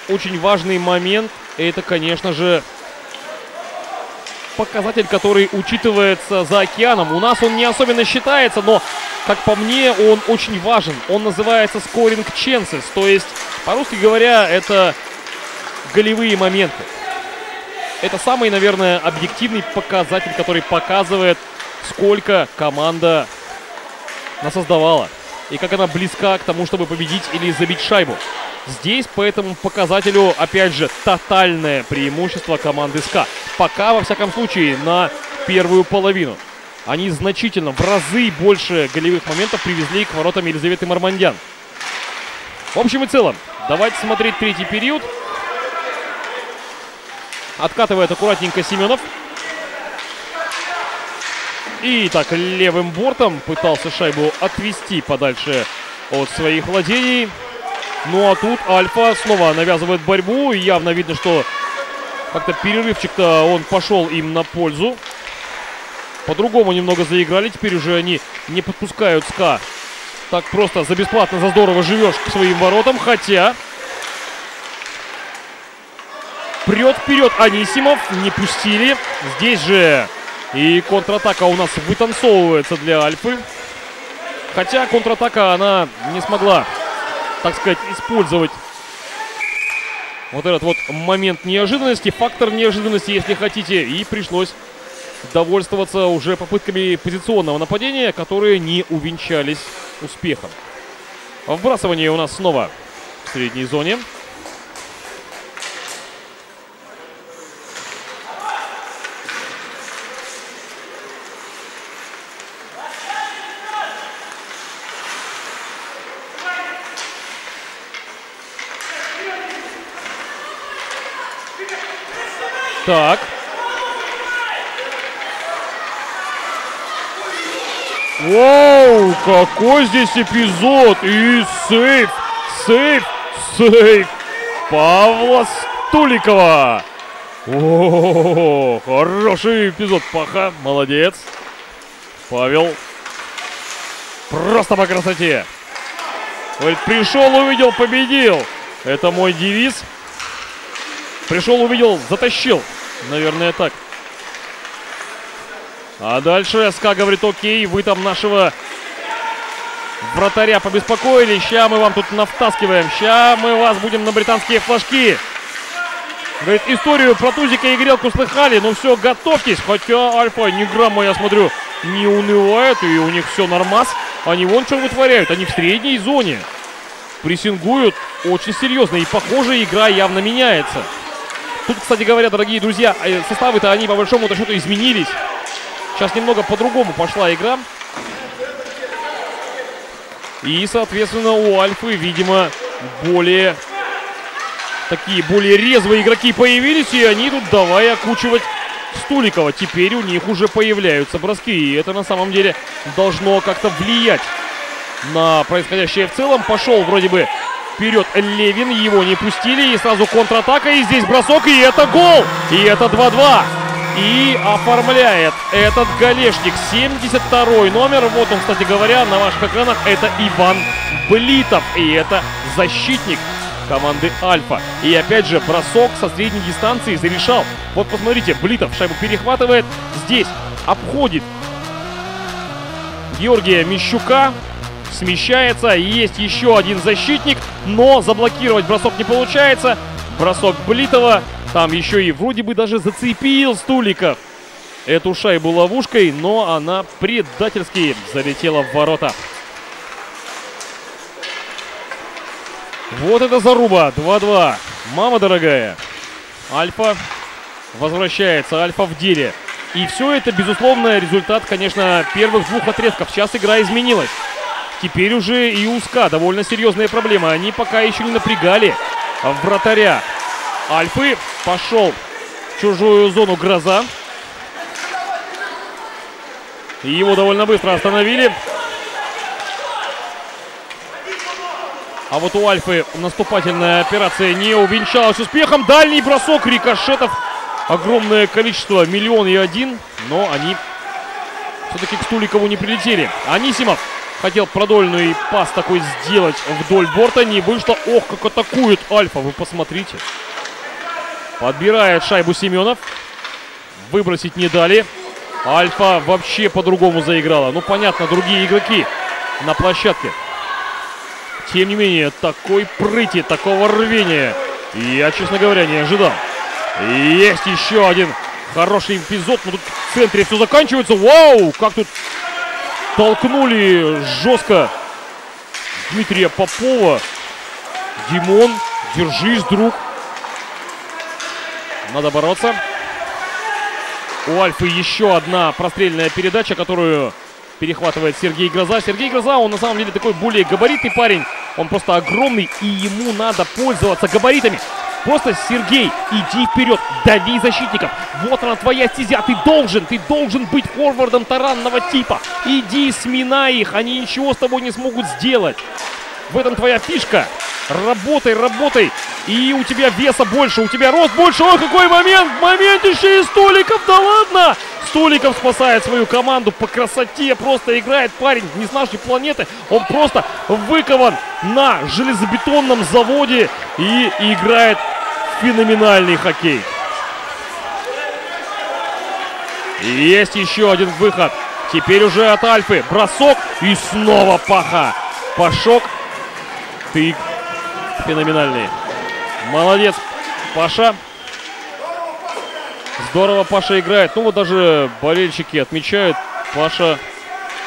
очень важный момент. Это, конечно же, показатель, который учитывается за океаном. У нас он не особенно считается, но, как по мне, он очень важен. Он называется scoring chances, то есть, по-русски говоря, это голевые моменты. Это самый, наверное, объективный показатель, который показывает, сколько команда насоздавала. И как она близка к тому, чтобы победить или забить шайбу. Здесь по этому показателю, опять же, тотальное преимущество команды СКА. Пока, во всяком случае, на первую половину. Они значительно, в разы больше голевых моментов привезли к воротам Елизаветы Мармандян. В общем и целом, давайте смотреть третий период. Откатывает аккуратненько Семенов. И так, левым бортом пытался шайбу отвести подальше от своих владений. Ну а тут Альфа снова навязывает борьбу. Явно видно, что как-то перерывчик-то он пошел им на пользу. По-другому немного заиграли. Теперь уже они не подпускают СКА. Так просто за бесплатно, за здорово живешь к своим воротам. Хотя... Прет вперед Анисимов. Не пустили. Здесь же и контратака у нас вытанцовывается для Альфы. Хотя контратака она не смогла так сказать, использовать вот этот вот момент неожиданности, фактор неожиданности, если хотите, и пришлось довольствоваться уже попытками позиционного нападения, которые не увенчались успехом. Вбрасывание у нас снова в средней зоне. Так. Вау, какой здесь эпизод! И сейф, сейф, сейф Павла Стуликова. О, хороший эпизод, Паха, молодец. Павел, просто по красоте. Говорит, пришел, увидел, победил. Это мой девиз. Пришел, увидел, затащил. Наверное, так. А дальше СК говорит, окей, вы там нашего вратаря побеспокоили. Ща мы вам тут навтаскиваем. Ща мы вас будем на британские флажки. Говорит, историю про Тузика и Грелку слыхали. Ну все, готовьтесь. Хотя Альфа ни грамма, я смотрю, не унывает. И у них все нормас. Они вон что вытворяют. Они в средней зоне. Прессингуют очень серьезно. И похоже, игра явно меняется. Тут, кстати говоря, дорогие друзья, э, составы-то они по большому счету изменились. Сейчас немного по-другому пошла игра. И, соответственно, у Альфы, видимо, более такие более резвые игроки появились. И они тут давай окучивать Стуликова. Теперь у них уже появляются броски. И это на самом деле должно как-то влиять на происходящее в целом. Пошел вроде бы Вперед Левин, его не пустили, и сразу контратака, и здесь бросок, и это гол! И это 2-2. и оформляет этот галешник. 72 номер. Вот он, кстати говоря, на ваших экранах. Это Иван Блитов. И это защитник команды Альфа. И опять же, бросок со средней дистанции зарешал. Вот посмотрите, Блитов шайбу перехватывает. Здесь обходит Георгия Мищука. Смещается. Есть еще один защитник. Но заблокировать бросок не получается. Бросок Блитова. Там еще и вроде бы даже зацепил Стуликов эту шайбу ловушкой, но она предательски залетела в ворота. Вот это заруба. 2-2. Мама дорогая. Альфа возвращается. Альфа в деле. И все это, безусловно, результат, конечно, первых двух отрезков. Сейчас игра изменилась. Теперь уже и у СКА довольно серьезные проблемы. Они пока еще не напрягали вратаря. Альфы пошел в чужую зону Гроза. Его довольно быстро остановили. А вот у Альфы наступательная операция не увенчалась успехом. Дальний бросок рикошетов. Огромное количество, миллион и один. Но они все-таки к Стуликову не прилетели. Анисимов хотел продольный пас такой сделать вдоль борта. Не вышло. Ох, как атакует Альфа. Вы посмотрите. Подбирает шайбу Семенов. Выбросить не дали. Альфа вообще по-другому заиграла. Ну, понятно, другие игроки на площадке. Тем не менее, такой прыти, такого рвения я, честно говоря, не ожидал. Есть еще один хороший эпизод. Но тут в центре все заканчивается. Вау! Как тут толкнули жестко Дмитрия Попова. Димон, держись, друг. Надо бороться. У Альфы еще одна прострельная передача, которую перехватывает Сергей Гроза. Сергей Гроза, он на самом деле такой более габаритный парень. Он просто огромный, и ему надо пользоваться габаритами. Просто, Сергей, иди вперед, дави защитников. Вот она твоя стезя, ты должен, ты должен быть форвардом таранного типа. Иди, сминай их, они ничего с тобой не смогут сделать. В этом твоя фишка. Работай, работай. И у тебя веса больше, у тебя рост больше. Ой, какой момент! Момент еще и столиков, да ладно! Столиков спасает свою команду по красоте. Просто играет парень не с нашей планеты. Он просто выкован на железобетонном заводе и играет феноменальный хоккей. Есть еще один выход. Теперь уже от Альфы. Бросок и снова Паха. Пашок. Ты феноменальный. Молодец, Паша. Здорово Паша играет. Ну вот даже болельщики отмечают. Паша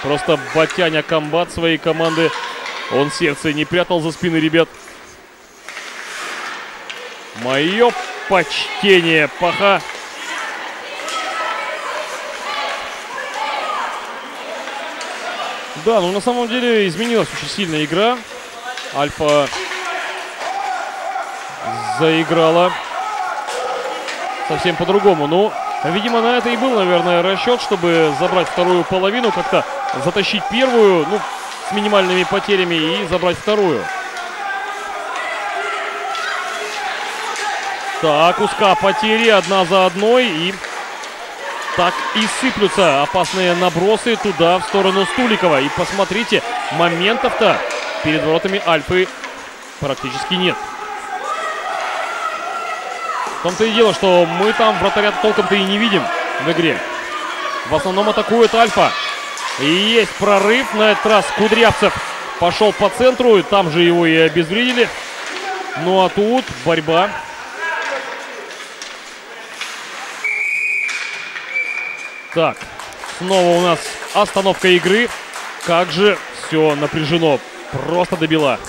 просто батяня комбат своей команды. Он сердце не прятал за спины ребят. Мое почтение, Паха. Да, ну на самом деле изменилась очень сильно игра. Альфа заиграла совсем по-другому. Ну, видимо, на это и был, наверное, расчет, чтобы забрать вторую половину, как-то затащить первую, ну, с минимальными потерями и забрать вторую. Так, узка потери одна за одной и так и сыплются опасные набросы туда, в сторону Стуликова. И посмотрите, моментов-то перед воротами Альфы практически нет. В том-то и дело, что мы там вратаря толком-то и не видим в игре. В основном атакует Альфа. И есть прорыв на этот раз. Кудрявцев пошел по центру, и там же его и обезвредили. Ну а тут борьба. Так, снова у нас остановка игры. Как же все напряжено. Просто добила.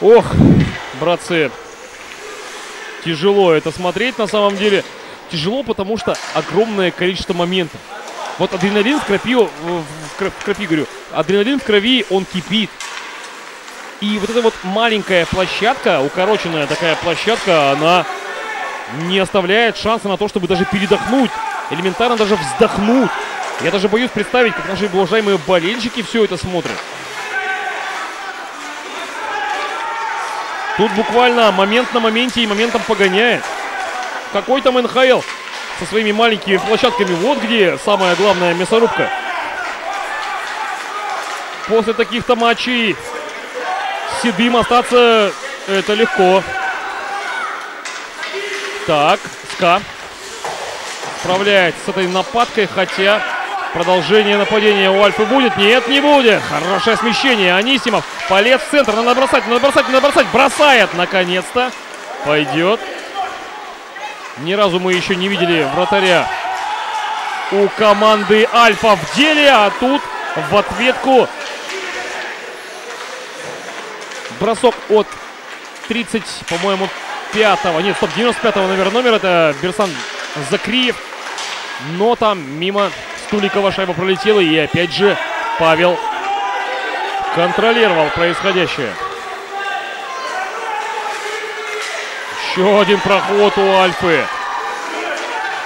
Ох, братцы, тяжело это смотреть на самом деле. Тяжело, потому что огромное количество моментов. Вот адреналин в крови, в крови, говорю, адреналин в крови, он кипит. И вот эта вот маленькая площадка, укороченная такая площадка, она не оставляет шанса на то, чтобы даже передохнуть, элементарно даже вздохнуть. Я даже боюсь представить, как наши уважаемые болельщики все это смотрят. Тут буквально момент на моменте и моментом погоняет. Какой там НХЛ? со своими маленькими площадками. Вот где самая главная мясорубка. После таких-то матчей седым остаться это легко. Так, Ска справляется с этой нападкой, хотя продолжение нападения у Альфы будет. Нет, не будет. Хорошее смещение. Анисимов полез в центр. Надо бросать, надо бросать, надо бросать. Бросает, наконец-то. Пойдет. Ни разу мы еще не видели вратаря у команды Альфа в деле, а тут в ответку бросок от 30, по-моему, 5 нет, стоп, 95-го, наверное, номер, это Берсан Закриев, но там мимо Стуликова шайба пролетела, и опять же Павел контролировал происходящее. Еще один проход у Альфы.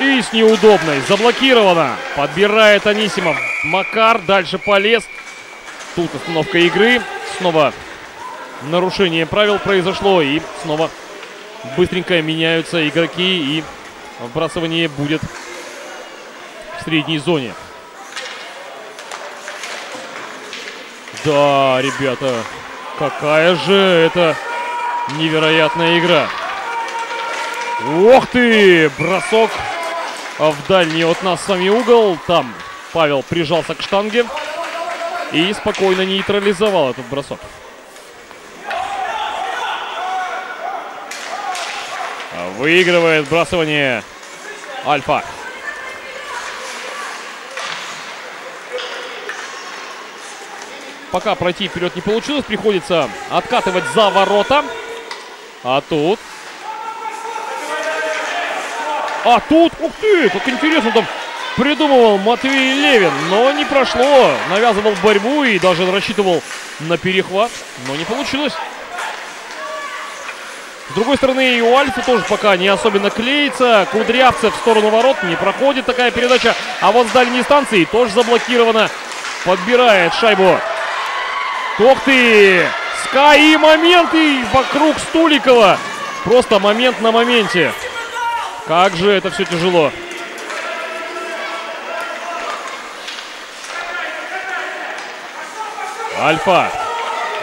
И с неудобной. Заблокировано. Подбирает Анисимов. Макар дальше полез. Тут остановка игры. Снова нарушение правил произошло. И снова быстренько меняются игроки. И вбрасывание будет в средней зоне. Да, ребята, какая же это невероятная игра. Ох ты! Бросок в дальний от нас с вами угол. Там Павел прижался к штанге и спокойно нейтрализовал этот бросок. Выигрывает сбрасывание Альфа. Пока пройти вперед не получилось, приходится откатывать за ворота. А тут а тут, ух ты, как интересно там придумывал Матвей Левин, но не прошло. Навязывал борьбу и даже рассчитывал на перехват, но не получилось. С другой стороны, и у Альфы тоже пока не особенно клеится. Кудрявцев в сторону ворот не проходит такая передача. А вот с дальней станции тоже заблокировано. Подбирает шайбу. Ох ты! Ска и моменты вокруг Стуликова. Просто момент на моменте. Как же это все тяжело. Альфа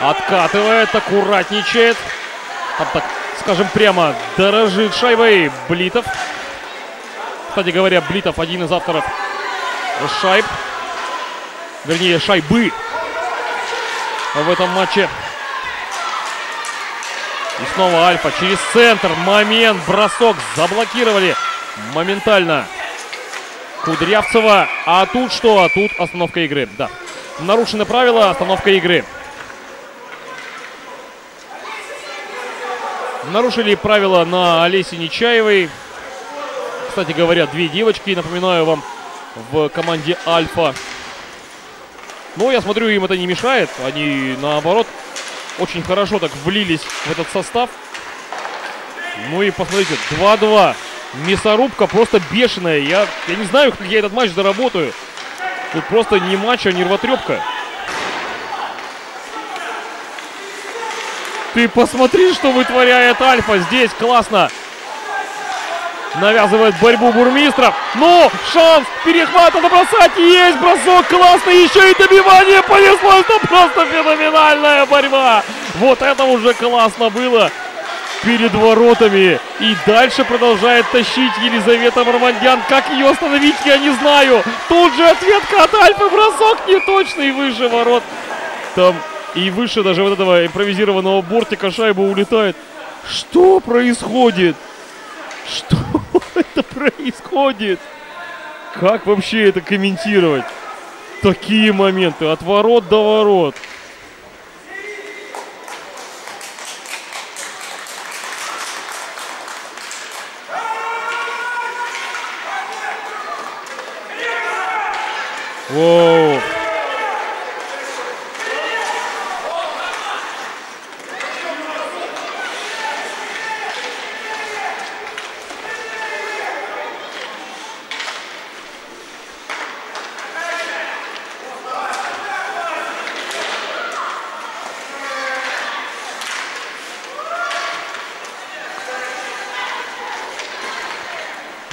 откатывает, аккуратничает. Там так, скажем прямо, дорожит шайбой Блитов. Кстати говоря, Блитов один из авторов шайб. Вернее, шайбы в этом матче. И снова Альфа через центр. Момент, бросок. Заблокировали моментально Кудрявцева. А тут что? А тут остановка игры. Да. Нарушены правила, остановка игры. Нарушили правила на Олесе Нечаевой. Кстати говоря, две девочки, напоминаю вам, в команде Альфа. Но я смотрю, им это не мешает. Они, наоборот, очень хорошо так влились в этот состав. Ну и посмотрите, 2-2. Мясорубка просто бешеная. Я, я не знаю, как я этот матч доработаю. Тут просто не матч, а нервотрепка. Ты посмотри, что вытворяет Альфа. Здесь классно. Навязывает борьбу бурмистров. Ну, шанс, перехват, надо бросать. Есть бросок, классно. Еще и добивание понеслось. Это просто феноменальная борьба. Вот это уже классно было перед воротами. И дальше продолжает тащить Елизавета Мармандян. Как ее остановить, я не знаю. Тут же ответка от Альфы. Бросок неточный выше ворот. Там и выше даже вот этого импровизированного бортика шайба улетает. Что происходит? Что это происходит? Как вообще это комментировать? Такие моменты от ворот до ворот. Воу.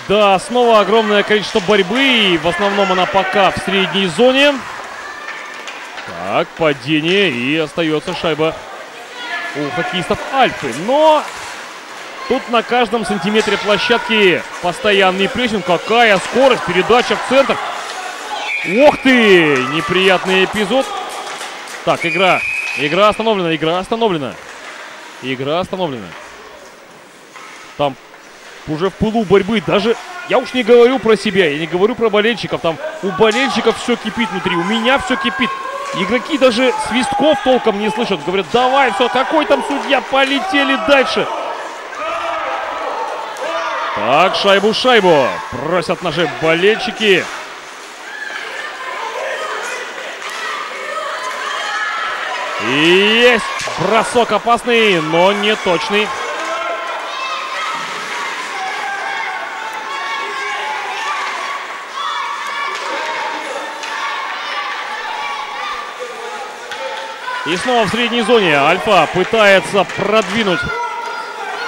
Да, снова огромное количество борьбы, и в основном она пока в средней зоне. Так, падение, и остается шайба у хоккеистов Альфы. Но тут на каждом сантиметре площадки постоянный прессинг. Какая скорость, передача в центр. Ох ты, неприятный эпизод. Так, игра. Игра остановлена, игра остановлена. Игра остановлена. Там уже в пылу борьбы. Даже, я уж не говорю про себя, я не говорю про болельщиков. Там у болельщиков все кипит внутри, у меня все кипит. Игроки даже свистков толком не слышат. Говорят, давай, все, какой там судья, полетели дальше. Так, шайбу-шайбу просят наши болельщики. Есть бросок опасный, но не точный. И снова в средней зоне Альфа пытается продвинуть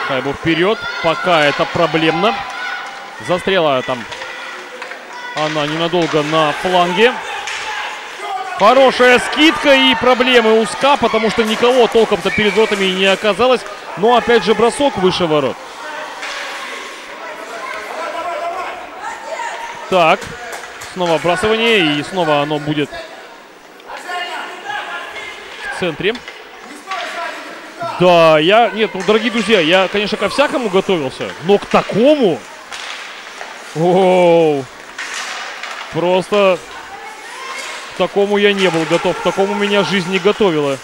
шайбу вперед. Пока это проблемно. Застряла там она ненадолго на фланге. Хорошая скидка и проблемы у СКА, потому что никого толком-то перед воротами не оказалось. Но опять же бросок выше ворот. Так, снова бросование и снова оно будет в центре. Да, я... Нет, ну, дорогие друзья, я, конечно, ко всякому готовился, но к такому... Оу. Просто к такому я не был готов. К такому меня жизнь не готовила.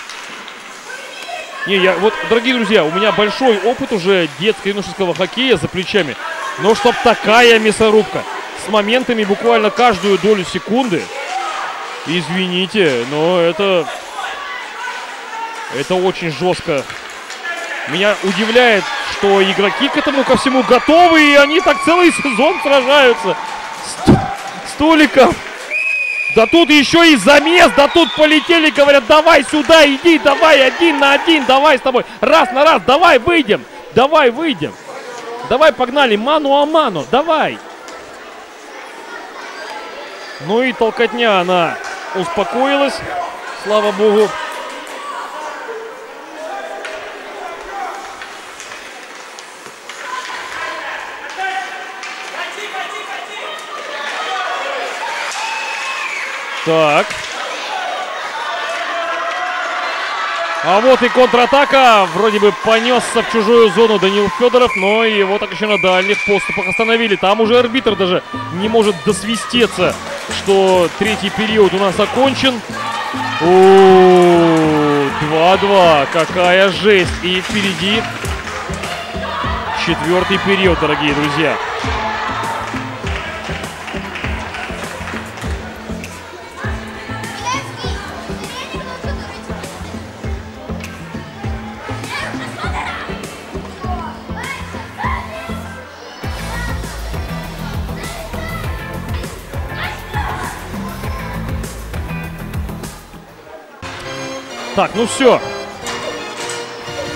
Не, я... Вот, дорогие друзья, у меня большой опыт уже детско-юношеского хоккея за плечами. Но чтоб такая мясорубка с моментами буквально каждую долю секунды... Извините, но это это очень жестко. Меня удивляет, что игроки к этому ко всему готовы, и они так целый сезон сражаются. Ст столиков. Да тут еще и замес, да тут полетели, говорят, давай сюда, иди, давай один на один, давай с тобой, раз на раз, давай выйдем, давай выйдем. Давай погнали, ману а ману, давай. Ну и толкотня она успокоилась, слава богу. Так. А вот и контратака. Вроде бы понесся в чужую зону Данил Федоров, но его так еще на дальних поступах остановили. Там уже арбитр даже не может досвистеться, что третий период у нас окончен. 2-2. Какая жесть. И впереди четвертый период, дорогие друзья. Так, ну все.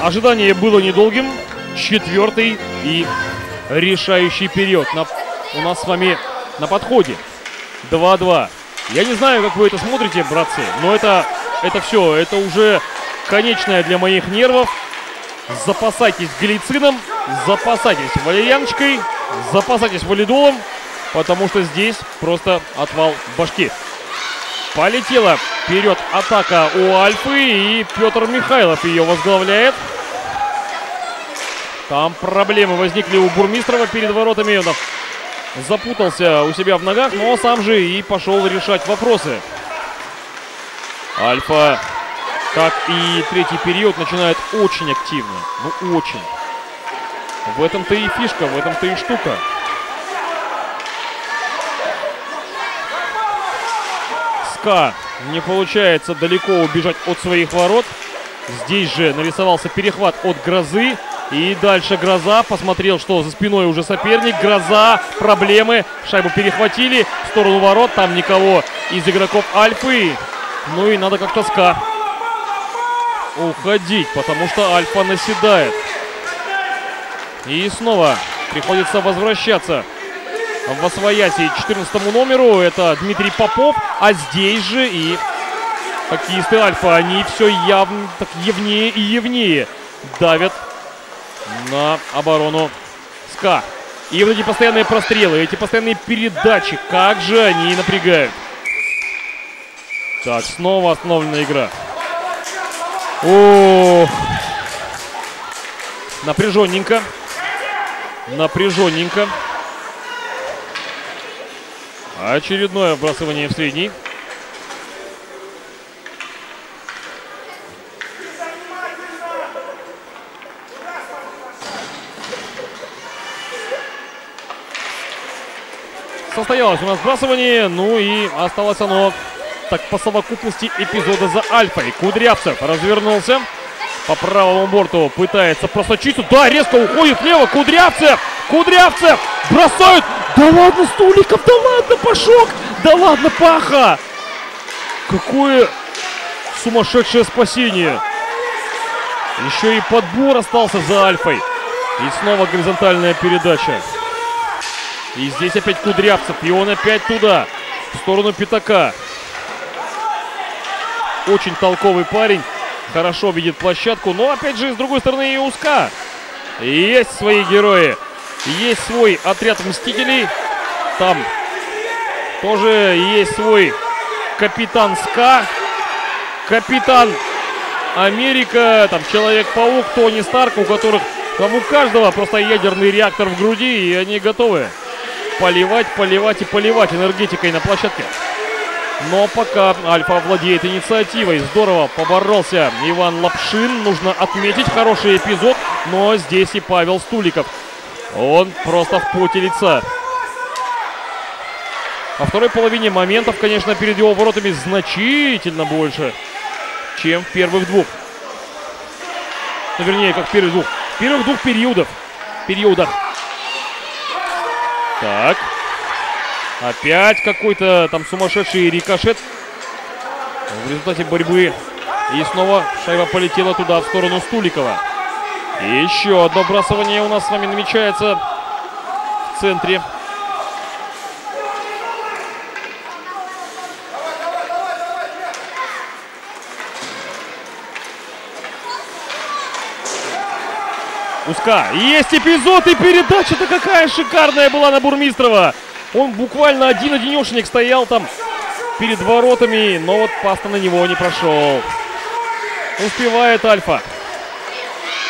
Ожидание было недолгим. Четвертый и решающий период на, у нас с вами на подходе. 2-2. Я не знаю, как вы это смотрите, братцы, но это, это все. Это уже конечное для моих нервов. Запасайтесь глицином, запасайтесь валерьяночкой, запасайтесь валидолом, потому что здесь просто отвал башки. Полетела вперед атака у Альфы. И Петр Михайлов ее возглавляет. Там проблемы возникли у Бурмистрова перед воротами. Он запутался у себя в ногах, но сам же и пошел решать вопросы. Альфа, как и третий период, начинает очень активно. Ну, очень. В этом-то и фишка, в этом-то и штука. СКА не получается далеко убежать от своих ворот. Здесь же нарисовался перехват от Грозы. И дальше Гроза посмотрел, что за спиной уже соперник. Гроза, проблемы. Шайбу перехватили в сторону ворот. Там никого из игроков Альфы. Ну и надо как-то СКА уходить, потому что Альфа наседает. И снова приходится возвращаться в освояси 14 номеру. Это Дмитрий Попов. А здесь же и хоккеисты Альфа. Они все явно, так явнее и явнее давят на оборону СКА. И вот эти постоянные прострелы, эти постоянные передачи, как же они напрягают. Так, снова остановлена игра. Ох. Напряженненько. Напряженненько. Очередное вбрасывание в средний. Состоялось у нас сбрасывание, ну и осталось оно так по совокупности эпизода за Альфой. Кудрявцев развернулся по правому борту, пытается просочиться. Да, резко уходит влево. Кудрявцев! Кудрявцев! Бросают! Да ладно, Стуликов! Да ладно, Пашок! Да ладно, Паха! Какое сумасшедшее спасение! Еще и подбор остался за Альфой. И снова горизонтальная передача. И здесь опять Кудрявцев. И он опять туда. В сторону Пятака. Очень толковый парень. Хорошо видит площадку. Но опять же, с другой стороны, и узка. Есть свои герои. Есть свой отряд Мстителей. Там тоже есть свой капитан СКА. Капитан Америка. Там Человек-паук, Тони Старк, у которых там у каждого просто ядерный реактор в груди. И они готовы поливать, поливать и поливать энергетикой на площадке. Но пока Альфа владеет инициативой. Здорово поборолся Иван Лапшин. Нужно отметить хороший эпизод. Но здесь и Павел Стуликов. Он просто в поте лица. Во второй половине моментов, конечно, перед его воротами значительно больше, чем в первых двух. Ну, вернее, как в первых двух. В первых двух периодов. Периодах. Так. Опять какой-то там сумасшедший рикошет. В результате борьбы. И снова шайба полетела туда, в сторону Стуликова. И еще одно бросование у нас с вами намечается в центре. Узка. Есть эпизод и передача-то какая шикарная была на Бурмистрова. Он буквально один-одинешенек стоял там перед воротами, но вот паста на него не прошел. Успевает Альфа.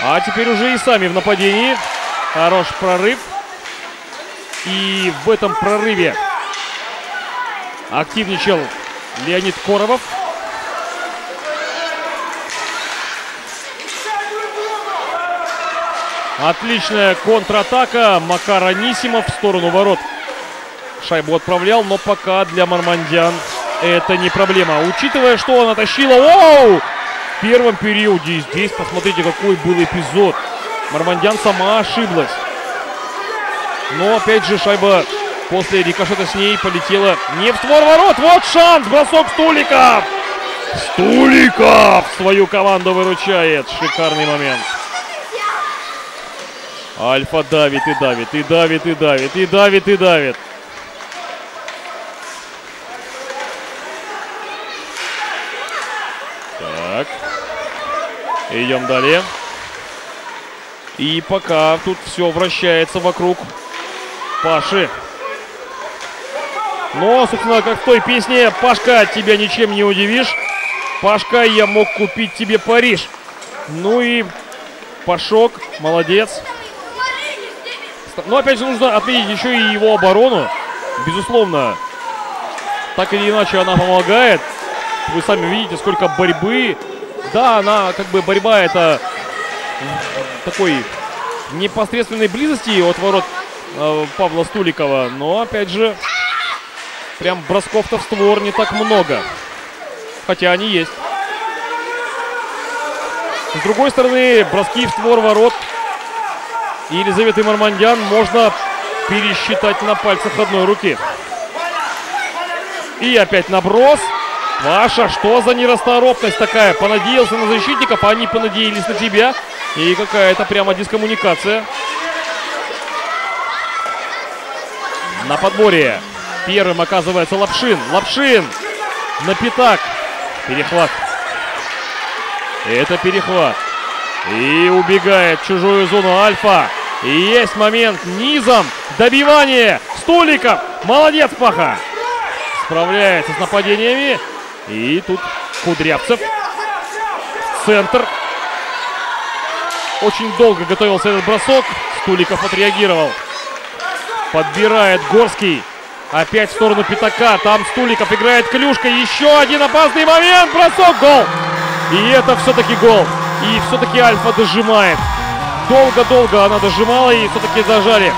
А теперь уже и сами в нападении. Хорош прорыв. И в этом прорыве активничал Леонид Коробов. Отличная контратака. Макар Анисимов в сторону ворот. Шайбу отправлял, но пока для Мармандян это не проблема. Учитывая, что она тащила... Оу! В первом периоде здесь, посмотрите, какой был эпизод. Мармандян сама ошиблась. Но, опять же, шайба после рикошета с ней полетела не в створ ворот. Вот шанс! Бросок Стуликов! Стуликов свою команду выручает. Шикарный момент. Альфа давит и давит, и давит, и давит, и давит, и давит. Так. Идем далее. И пока тут все вращается вокруг Паши. Но, собственно, как в той песне, Пашка, тебя ничем не удивишь. Пашка, я мог купить тебе Париж. Ну и Пашок, молодец. Но опять же нужно отметить еще и его оборону. Безусловно, так или иначе она помогает. Вы сами видите, сколько борьбы. Да, она как бы борьба это такой непосредственной близости от ворот э, Павла Стуликова. Но опять же, прям бросков-то в створ не так много. Хотя они есть. С другой стороны, броски в створ ворот Елизаветы Мармандян можно пересчитать на пальцах одной руки. И опять наброс. Паша, что за нерасторопность такая? Понадеялся на защитников, а они понадеялись на тебя. И какая-то прямо дискоммуникация. на подборе. Первым оказывается Лапшин. Лапшин на пятак. Перехват. Это перехват. И убегает в чужую зону Альфа. И есть момент низом. Добивание. Столиков. Молодец, Паха. Справляется с нападениями. И тут Кудрявцев. Центр. Очень долго готовился этот бросок. Стуликов отреагировал. Подбирает Горский. Опять в сторону Пятака. Там Стуликов играет клюшка. Еще один опасный момент. Бросок. Гол. И это все-таки гол. И все-таки Альфа дожимает. Долго-долго она дожимала и все-таки зажали.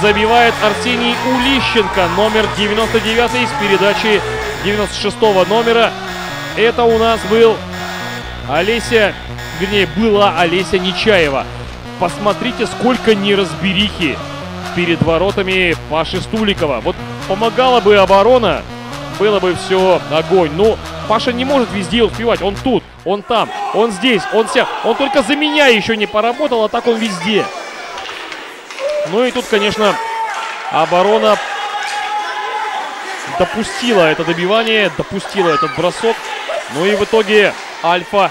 Забивает Арсений Улищенко. Номер 99 из передачи 96 номера. Это у нас был Олеся, вернее, была Олеся Нечаева. Посмотрите, сколько неразберихи перед воротами Паши Стуликова. Вот помогала бы оборона, было бы все огонь. Но Паша не может везде успевать. Он тут, он там, он здесь, он вся. Он только за меня еще не поработал, а так он везде. Ну и тут, конечно, оборона допустила это добивание, допустила этот бросок. Ну и в итоге Альфа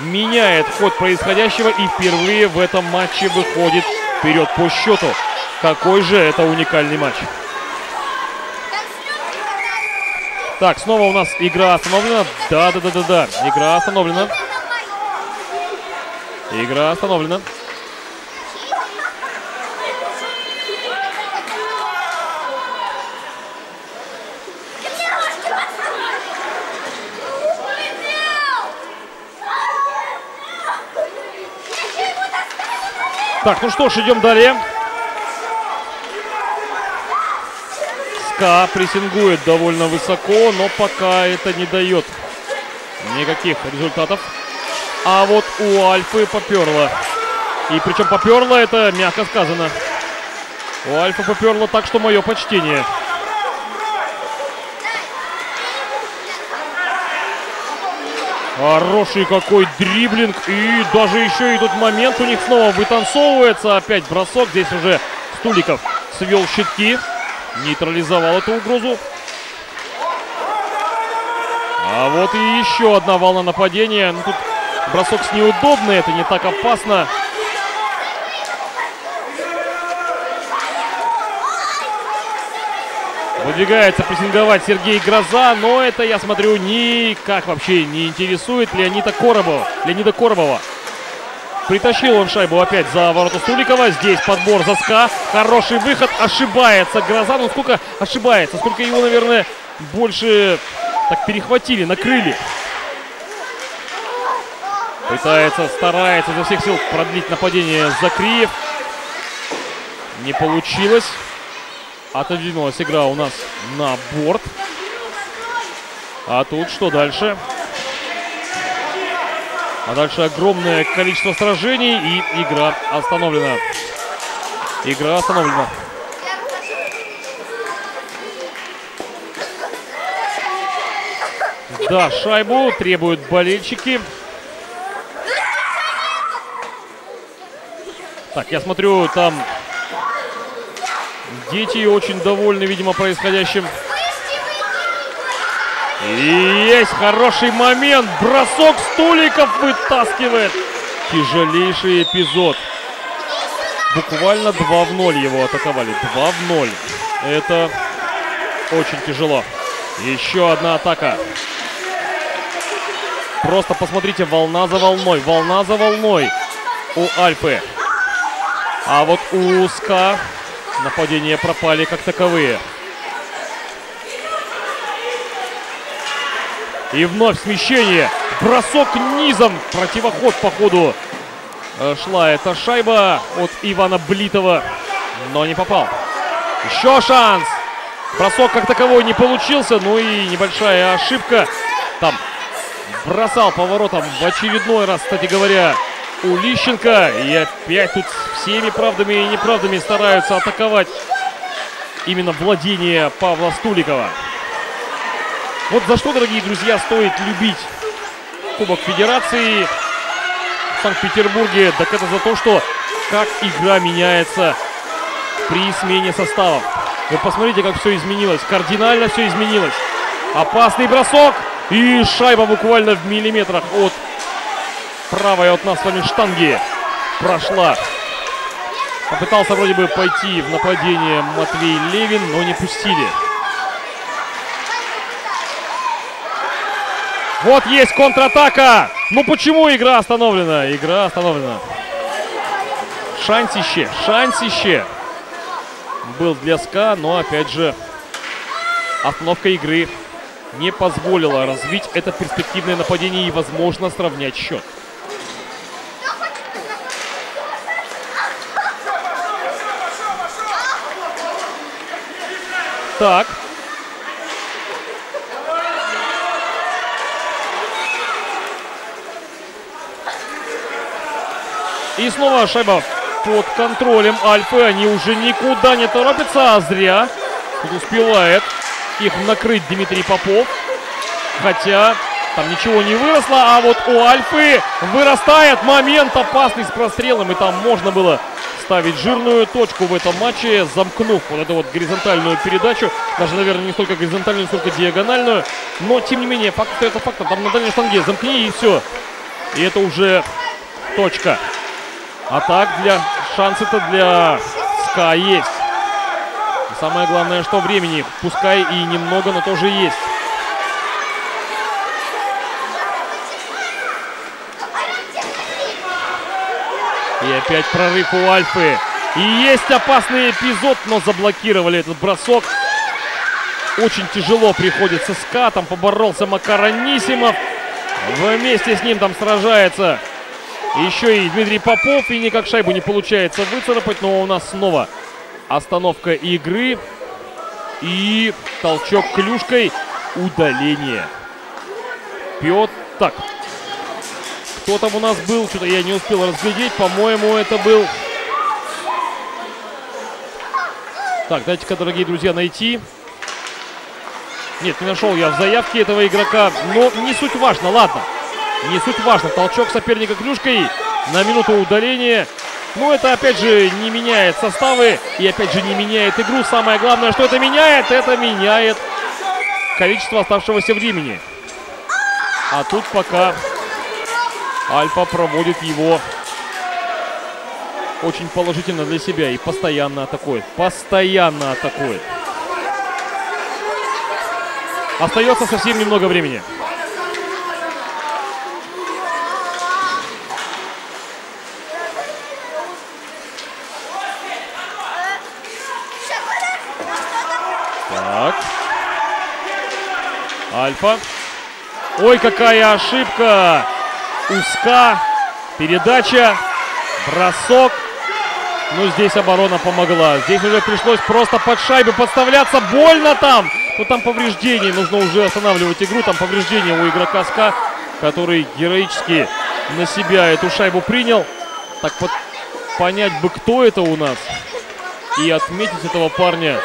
меняет ход происходящего и впервые в этом матче выходит вперед по счету. Какой же это уникальный матч. Так, снова у нас игра остановлена. Да-да-да-да-да. Игра остановлена. Игра остановлена. Так, ну что ж, идем далее. СКА прессингует довольно высоко, но пока это не дает никаких результатов. А вот у Альфы поперло. И причем поперло это мягко сказано. У Альфы поперло так, что мое почтение. Хороший какой дриблинг. И даже еще и тут момент у них снова вытанцовывается. Опять бросок. Здесь уже Стуликов свел щитки. Нейтрализовал эту угрозу. А вот и еще одна волна нападения. Ну, тут бросок с неудобный. Это не так опасно. Выдвигается прессинговать Сергей Гроза, но это, я смотрю, никак вообще не интересует Леонида Коробова. Леонида Коробова. Притащил он шайбу опять за ворота Стуликова. Здесь подбор за СКА. Хороший выход. Ошибается Гроза. Ну сколько ошибается? Сколько его, наверное, больше так перехватили, накрыли. Пытается, старается изо всех сил продлить нападение Закриев. Не получилось. Отодвинулась игра у нас на борт. А тут что дальше? А дальше огромное количество сражений и игра остановлена. Игра остановлена. Да, шайбу требуют болельщики. Так, я смотрю, там Дети очень довольны, видимо, происходящим. И есть хороший момент. Бросок стуликов вытаскивает. Тяжелейший эпизод. Буквально 2 в 0 его атаковали. 2 в 0. Это очень тяжело. Еще одна атака. Просто посмотрите, волна за волной. Волна за волной у Альпы. А вот у СКА Нападения пропали как таковые. И вновь смещение. Бросок низом. Противоход по ходу э, шла эта шайба от Ивана Блитова. Но не попал. Еще шанс. Бросок как таковой не получился. Ну и небольшая ошибка. Там бросал поворотом в очередной раз, кстати говоря, у Лищенко. И опять тут всеми правдами и неправдами стараются атаковать именно владение Павла Стуликова. Вот за что, дорогие друзья, стоит любить Кубок Федерации в Санкт-Петербурге. Так это за то, что как игра меняется при смене составов. Вы посмотрите, как все изменилось. Кардинально все изменилось. Опасный бросок. И шайба буквально в миллиметрах от правой от нас с вами штанги прошла. Попытался вроде бы пойти в нападение Матвей Левин, но не пустили. Вот есть контратака. Ну почему игра остановлена? Игра остановлена. Шансище, шансище. Был для СКА, но опять же остановка игры не позволила развить это перспективное нападение и, возможно, сравнять счет. Так, И снова шайба под контролем Альфы. Они уже никуда не торопятся, а зря. Тут успевает их накрыть Дмитрий Попов. Хотя там ничего не выросло, а вот у Альфы вырастает момент опасный с прострелом. И там можно было ставить жирную точку в этом матче, замкнув вот эту вот горизонтальную передачу. Даже, наверное, не столько горизонтальную, сколько диагональную. Но, тем не менее, факт остается фактом. Там на дальней штанге замкни и все. И это уже точка. А так для шансы-то для СКА есть. И самое главное, что времени, пускай и немного, но тоже есть. И опять прорыв у Альфы. И есть опасный эпизод, но заблокировали этот бросок. Очень тяжело приходится СКА. Там поборолся Макар Анисимов. Вместе с ним там сражается еще и Дмитрий Попов. И никак шайбу не получается выцарапать. Но у нас снова остановка игры. И толчок клюшкой. Удаление. Пьет. Так. Кто там у нас был? Что-то я не успел разглядеть. По-моему, это был... Так, дайте-ка, дорогие друзья, найти. Нет, не нашел я в заявке этого игрока. Но не суть важно, ладно. Не суть важно. Толчок соперника клюшкой на минуту удаления. Но это, опять же, не меняет составы и, опять же, не меняет игру. Самое главное, что это меняет, это меняет количество оставшегося времени. А тут пока Альфа проводит его очень положительно для себя и постоянно атакует. Постоянно атакует. Остается совсем немного времени. Альфа. Ой, какая ошибка. Узка. Передача. Бросок. Но здесь оборона помогла. Здесь уже пришлось просто под шайбу подставляться. Больно там. Но там повреждение. Нужно уже останавливать игру. Там повреждение у игрока СКА, который героически на себя эту шайбу принял. Так вот понять бы, кто это у нас. И отметить этого парня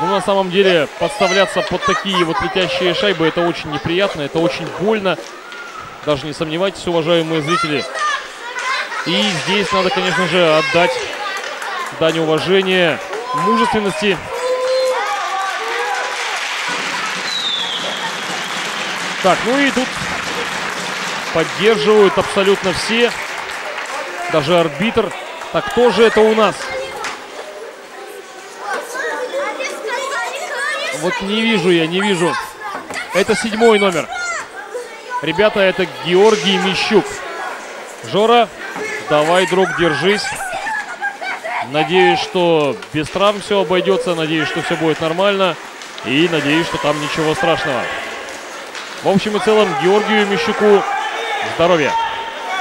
ну, на самом деле, подставляться под такие вот летящие шайбы, это очень неприятно, это очень больно. Даже не сомневайтесь, уважаемые зрители. И здесь надо, конечно же, отдать дань уважения, мужественности. Так, ну и тут поддерживают абсолютно все. Даже арбитр. Так, кто же это у нас? Вот не вижу я, не вижу. Это седьмой номер. Ребята, это Георгий Мищук. Жора, давай, друг, держись. Надеюсь, что без травм все обойдется. Надеюсь, что все будет нормально. И надеюсь, что там ничего страшного. В общем и целом, Георгию Мищуку здоровья.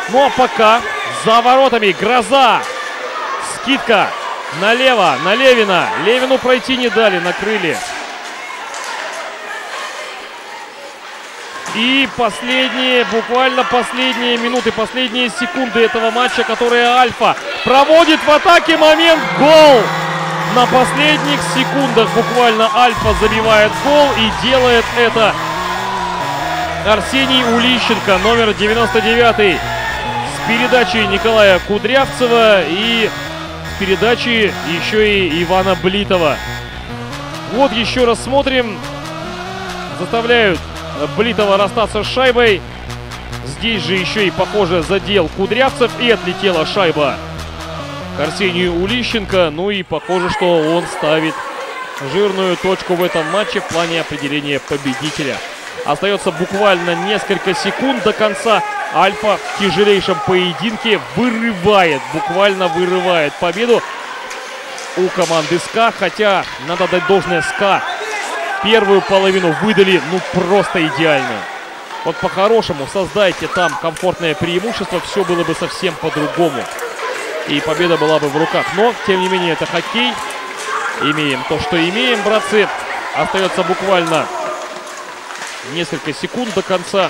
Ну а пока за воротами гроза. Скидка налево, на Левина. Левину пройти не дали, накрыли. И последние, буквально последние минуты, последние секунды этого матча, которые Альфа проводит в атаке. Момент гол! На последних секундах буквально Альфа забивает гол и делает это Арсений Улищенко, номер 99 с передачи Николая Кудрявцева и с передачи еще и Ивана Блитова. Вот еще раз смотрим. Заставляют Блитова расстаться с шайбой. Здесь же еще и, похоже, задел Кудрявцев и отлетела шайба к Арсению Улищенко. Ну и похоже, что он ставит жирную точку в этом матче в плане определения победителя. Остается буквально несколько секунд до конца. Альфа в тяжелейшем поединке вырывает, буквально вырывает победу у команды СКА. Хотя, надо дать должное СКА, первую половину выдали ну просто идеально. Вот по-хорошему создайте там комфортное преимущество, все было бы совсем по-другому. И победа была бы в руках. Но, тем не менее, это хоккей. Имеем то, что имеем, братцы. Остается буквально несколько секунд до конца.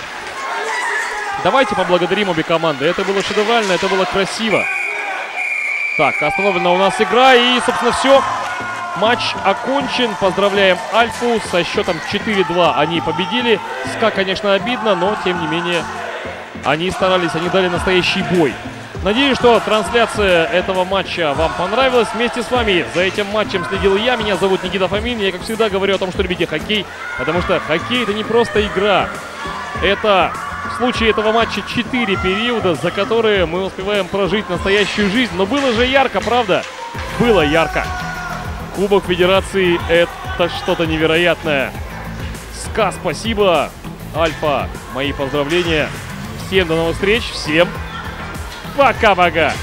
Давайте поблагодарим обе команды. Это было шедеврально, это было красиво. Так, остановлена у нас игра. И, собственно, все. Матч окончен. Поздравляем Альфу. Со счетом 4-2 они победили. СКА, конечно, обидно, но, тем не менее, они старались, они дали настоящий бой. Надеюсь, что трансляция этого матча вам понравилась. Вместе с вами за этим матчем следил я. Меня зовут Никита Фомин. Я, как всегда, говорю о том, что любите хоккей. Потому что хоккей — это не просто игра. Это в случае этого матча 4 периода, за которые мы успеваем прожить настоящую жизнь. Но было же ярко, правда? Было ярко. Кубок Федерации — это что-то невероятное. СКА, спасибо. Альфа, мои поздравления. Всем до новых встреч. Всем пока-пока.